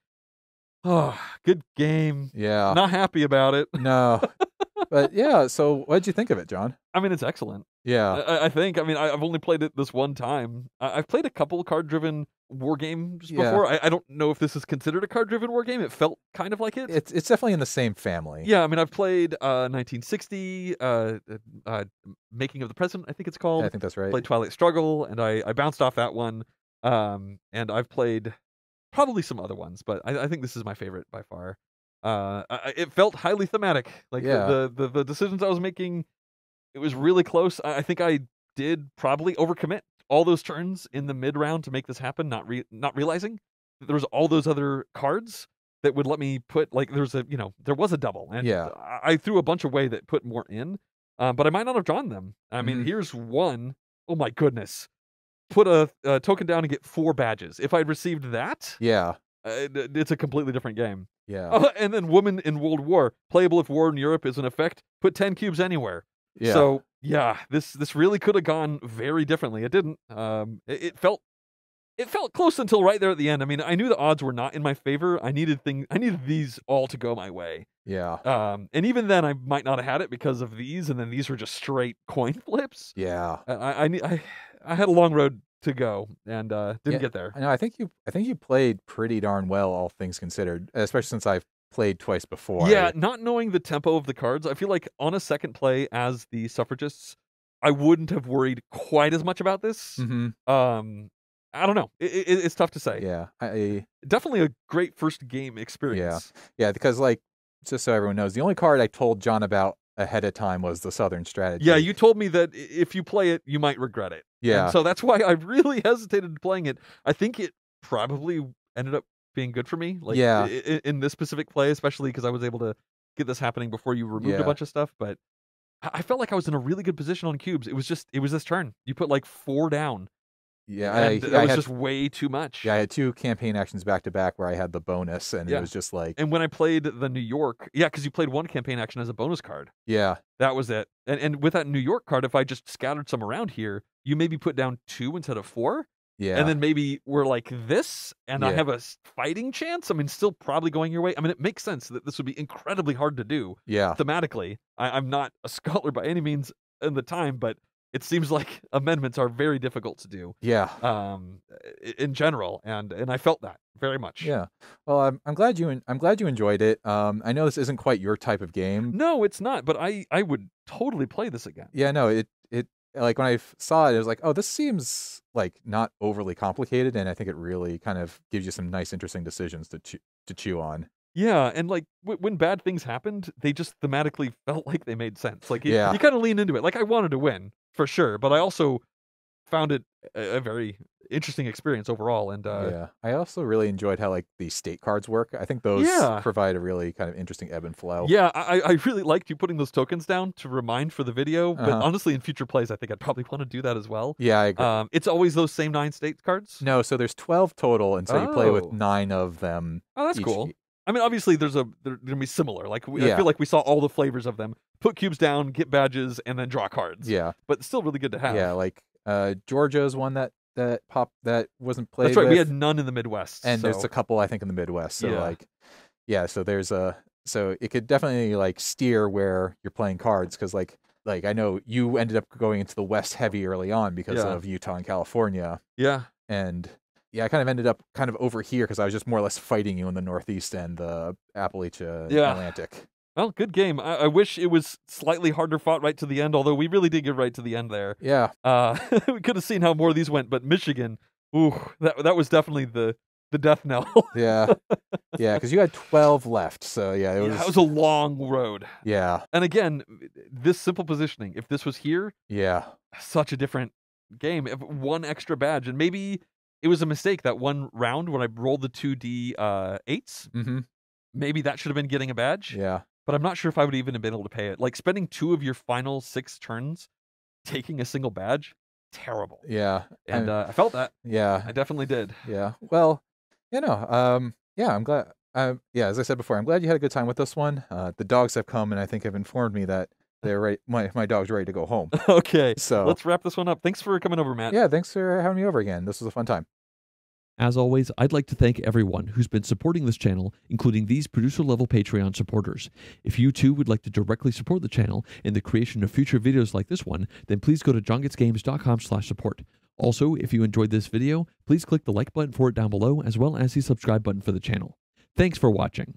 Oh, good game. Yeah. Not happy about it. No. but yeah. So what did you think of it, Jon? I mean, it's excellent. Yeah. I, I think. I mean, I, I've only played it this one time. I, I've played a couple card-driven war games Yeah. before. I, I don't know if this is considered a card-driven war game. It felt kind of like it. It's it's definitely in the same family. yeah, I mean, I've played uh, 1960, uh, uh, uh, Making of the President, I think it's called. I think that's right. Played Twilight Struggle, and I, I bounced off that one. Um, and I've played probably some other ones, but I, I think this is my favorite by far. Uh, I, it felt highly thematic. Like the- Yeah. the, the the decisions I was making, it was really close. I, I think I did probably overcommit all those turns in the mid round to make this happen, not re- not realizing that there was all those other cards that would let me put like there's a you know there was a double and Yeah. I, I threw a bunch away that put more in, um, but I might not have drawn them. I mean, Mhm. here's one. Oh my goodness! Put a, a token down and get four badges. If I'd received that, Yeah. uh, it- it's a completely different game. Yeah. Oh, and then woman in World War, playable if war in Europe is an effect. Put ten cubes anywhere. yeah. So yeah, this this really could have gone very differently. It didn't. Um, it, it felt it felt close until right there at the end. I mean, I knew the odds were not in my favor. I needed thing. I needed these all to go my way. yeah. Um, and even then, I might not have had it because of these, and then these were just straight coin flips. Yeah. I I I, I, I had a long road to go and uh, didn't Yeah. get there. I know. I think you. I think you played pretty darn well, all things considered. Especially since I've played twice before. Yeah, not knowing the tempo of the cards, I feel like on a second play as the suffragists, I wouldn't have worried quite as much about this. hmm Um, I don't know. It, it, it's tough to say. Yeah, I Definitely a great first game experience. yeah yeah, because like just so everyone knows, the only card I told Jon about ahead of time was the Southern Strategy. Yeah, you told me that if you play it, you might regret it. And yeah so that's why I really hesitated playing it. I think it probably ended up being good for me. Like, Yeah. i- i- in this specific play, especially because I was able to get this happening before you removed Yeah. a bunch of stuff. But I felt like I was in a really good position on cubes. It was just, it was this turn. You put like four down. Yeah I, and I was had, just way too much. yeah I had two campaign actions back to back where I had the bonus, and Yeah. it was just like And when I played the New York, yeah, because you played one campaign action as a bonus card. yeah That was it. And and with that New York card, if I just scattered some around here, you maybe put down two instead of four. yeah And then maybe we're like this, and I have a fighting chance. I mean, still probably going your way. I mean, it makes sense that this would be incredibly hard to do yeah thematically. I, I'm not a scholar by any means in the time, but it seems like amendments are very difficult to do yeah um, in general, and and I felt that very much. yeah. Well, I'm I'm glad you I'm glad you enjoyed it. Um, I know this isn't quite your type of game. No, it's not. But I I would totally play this again. Yeah, no, it it like when I saw it, it was like, oh, this seems like not overly complicated, and I think it really kind of gives you some nice, interesting decisions to chew to chew on. Yeah, and like w- when bad things happened, they just thematically felt like they made sense. Like you, Yeah. you kind of lean into it. Like I wanted to win for sure, but I also found it a, a very interesting experience overall. And uh, yeah, I also really enjoyed how like the state cards work. I think those Yeah. provide a really kind of interesting ebb and flow. yeah, I, I really liked you putting those tokens down to remind for the video. But Uh-huh. honestly, in future plays, I think I'd probably want to do that as well. yeah, I agree. Um, it's always those same nine state cards. no, so there's twelve total, and so you play with Oh. nine of them. Oh, that's each- cool. I mean, obviously, there's a they're gonna be similar. Like we, I Yeah. feel like we saw all the flavors of them. Put cubes down, get badges, and then draw cards. Yeah, but still really good to have. yeah, like uh, Georgia's one that that pop that wasn't played. That's right. We with. had none in the Midwest. and there's so- a couple I think in the Midwest. So Yeah. like, yeah, so there's a so it could definitely like steer where you're playing cards because like like I know you ended up going into the West heavy early on because Yeah. of Utah and California, yeah, and yeah, I kind of ended up kind of over here because I was just more or less fighting you in the Northeast and the Appalachia Yeah. Atlantic. Well, good game. I, I wish it was slightly harder fought right to the end, although we really did get right to the end there. Yeah, Uh, we could have seen how more of these went, but Michigan, ooh, that that was definitely the the death knell. yeah, yeah, because you had twelve left. So yeah, it Yeah, was, was a long road. yeah, And again, this simple positioning, if this was here, yeah, such a different game. If one extra badge, and maybe it was a mistake that one round when I rolled the two D uh, eights. mm-hmm. Maybe that should have been getting a badge. yeah, but I'm not sure if I would even have been able to pay it. Like spending two of your final six turns taking a single badge, terrible. yeah, And I- uh, I felt that. yeah. I definitely did. Yeah. Well, you know, um, yeah, I'm glad. Um, yeah, as I said before, I'm glad you had a good time with this one. Uh, the dogs have come and I think have informed me that they're right. My my dog's ready to go home. okay, So let's wrap this one up. Thanks for coming over, Matt. yeah, thanks for having me over again. This was a fun time. As always, I'd like to thank everyone who's been supporting this channel, including these producer level Patreon supporters. If you too would like to directly support the channel in the creation of future videos like this one, then please go to jongetsgames.com slash support. Also, if you enjoyed this video, please click the like button for it down below, as well as the subscribe button for the channel. Thanks for watching.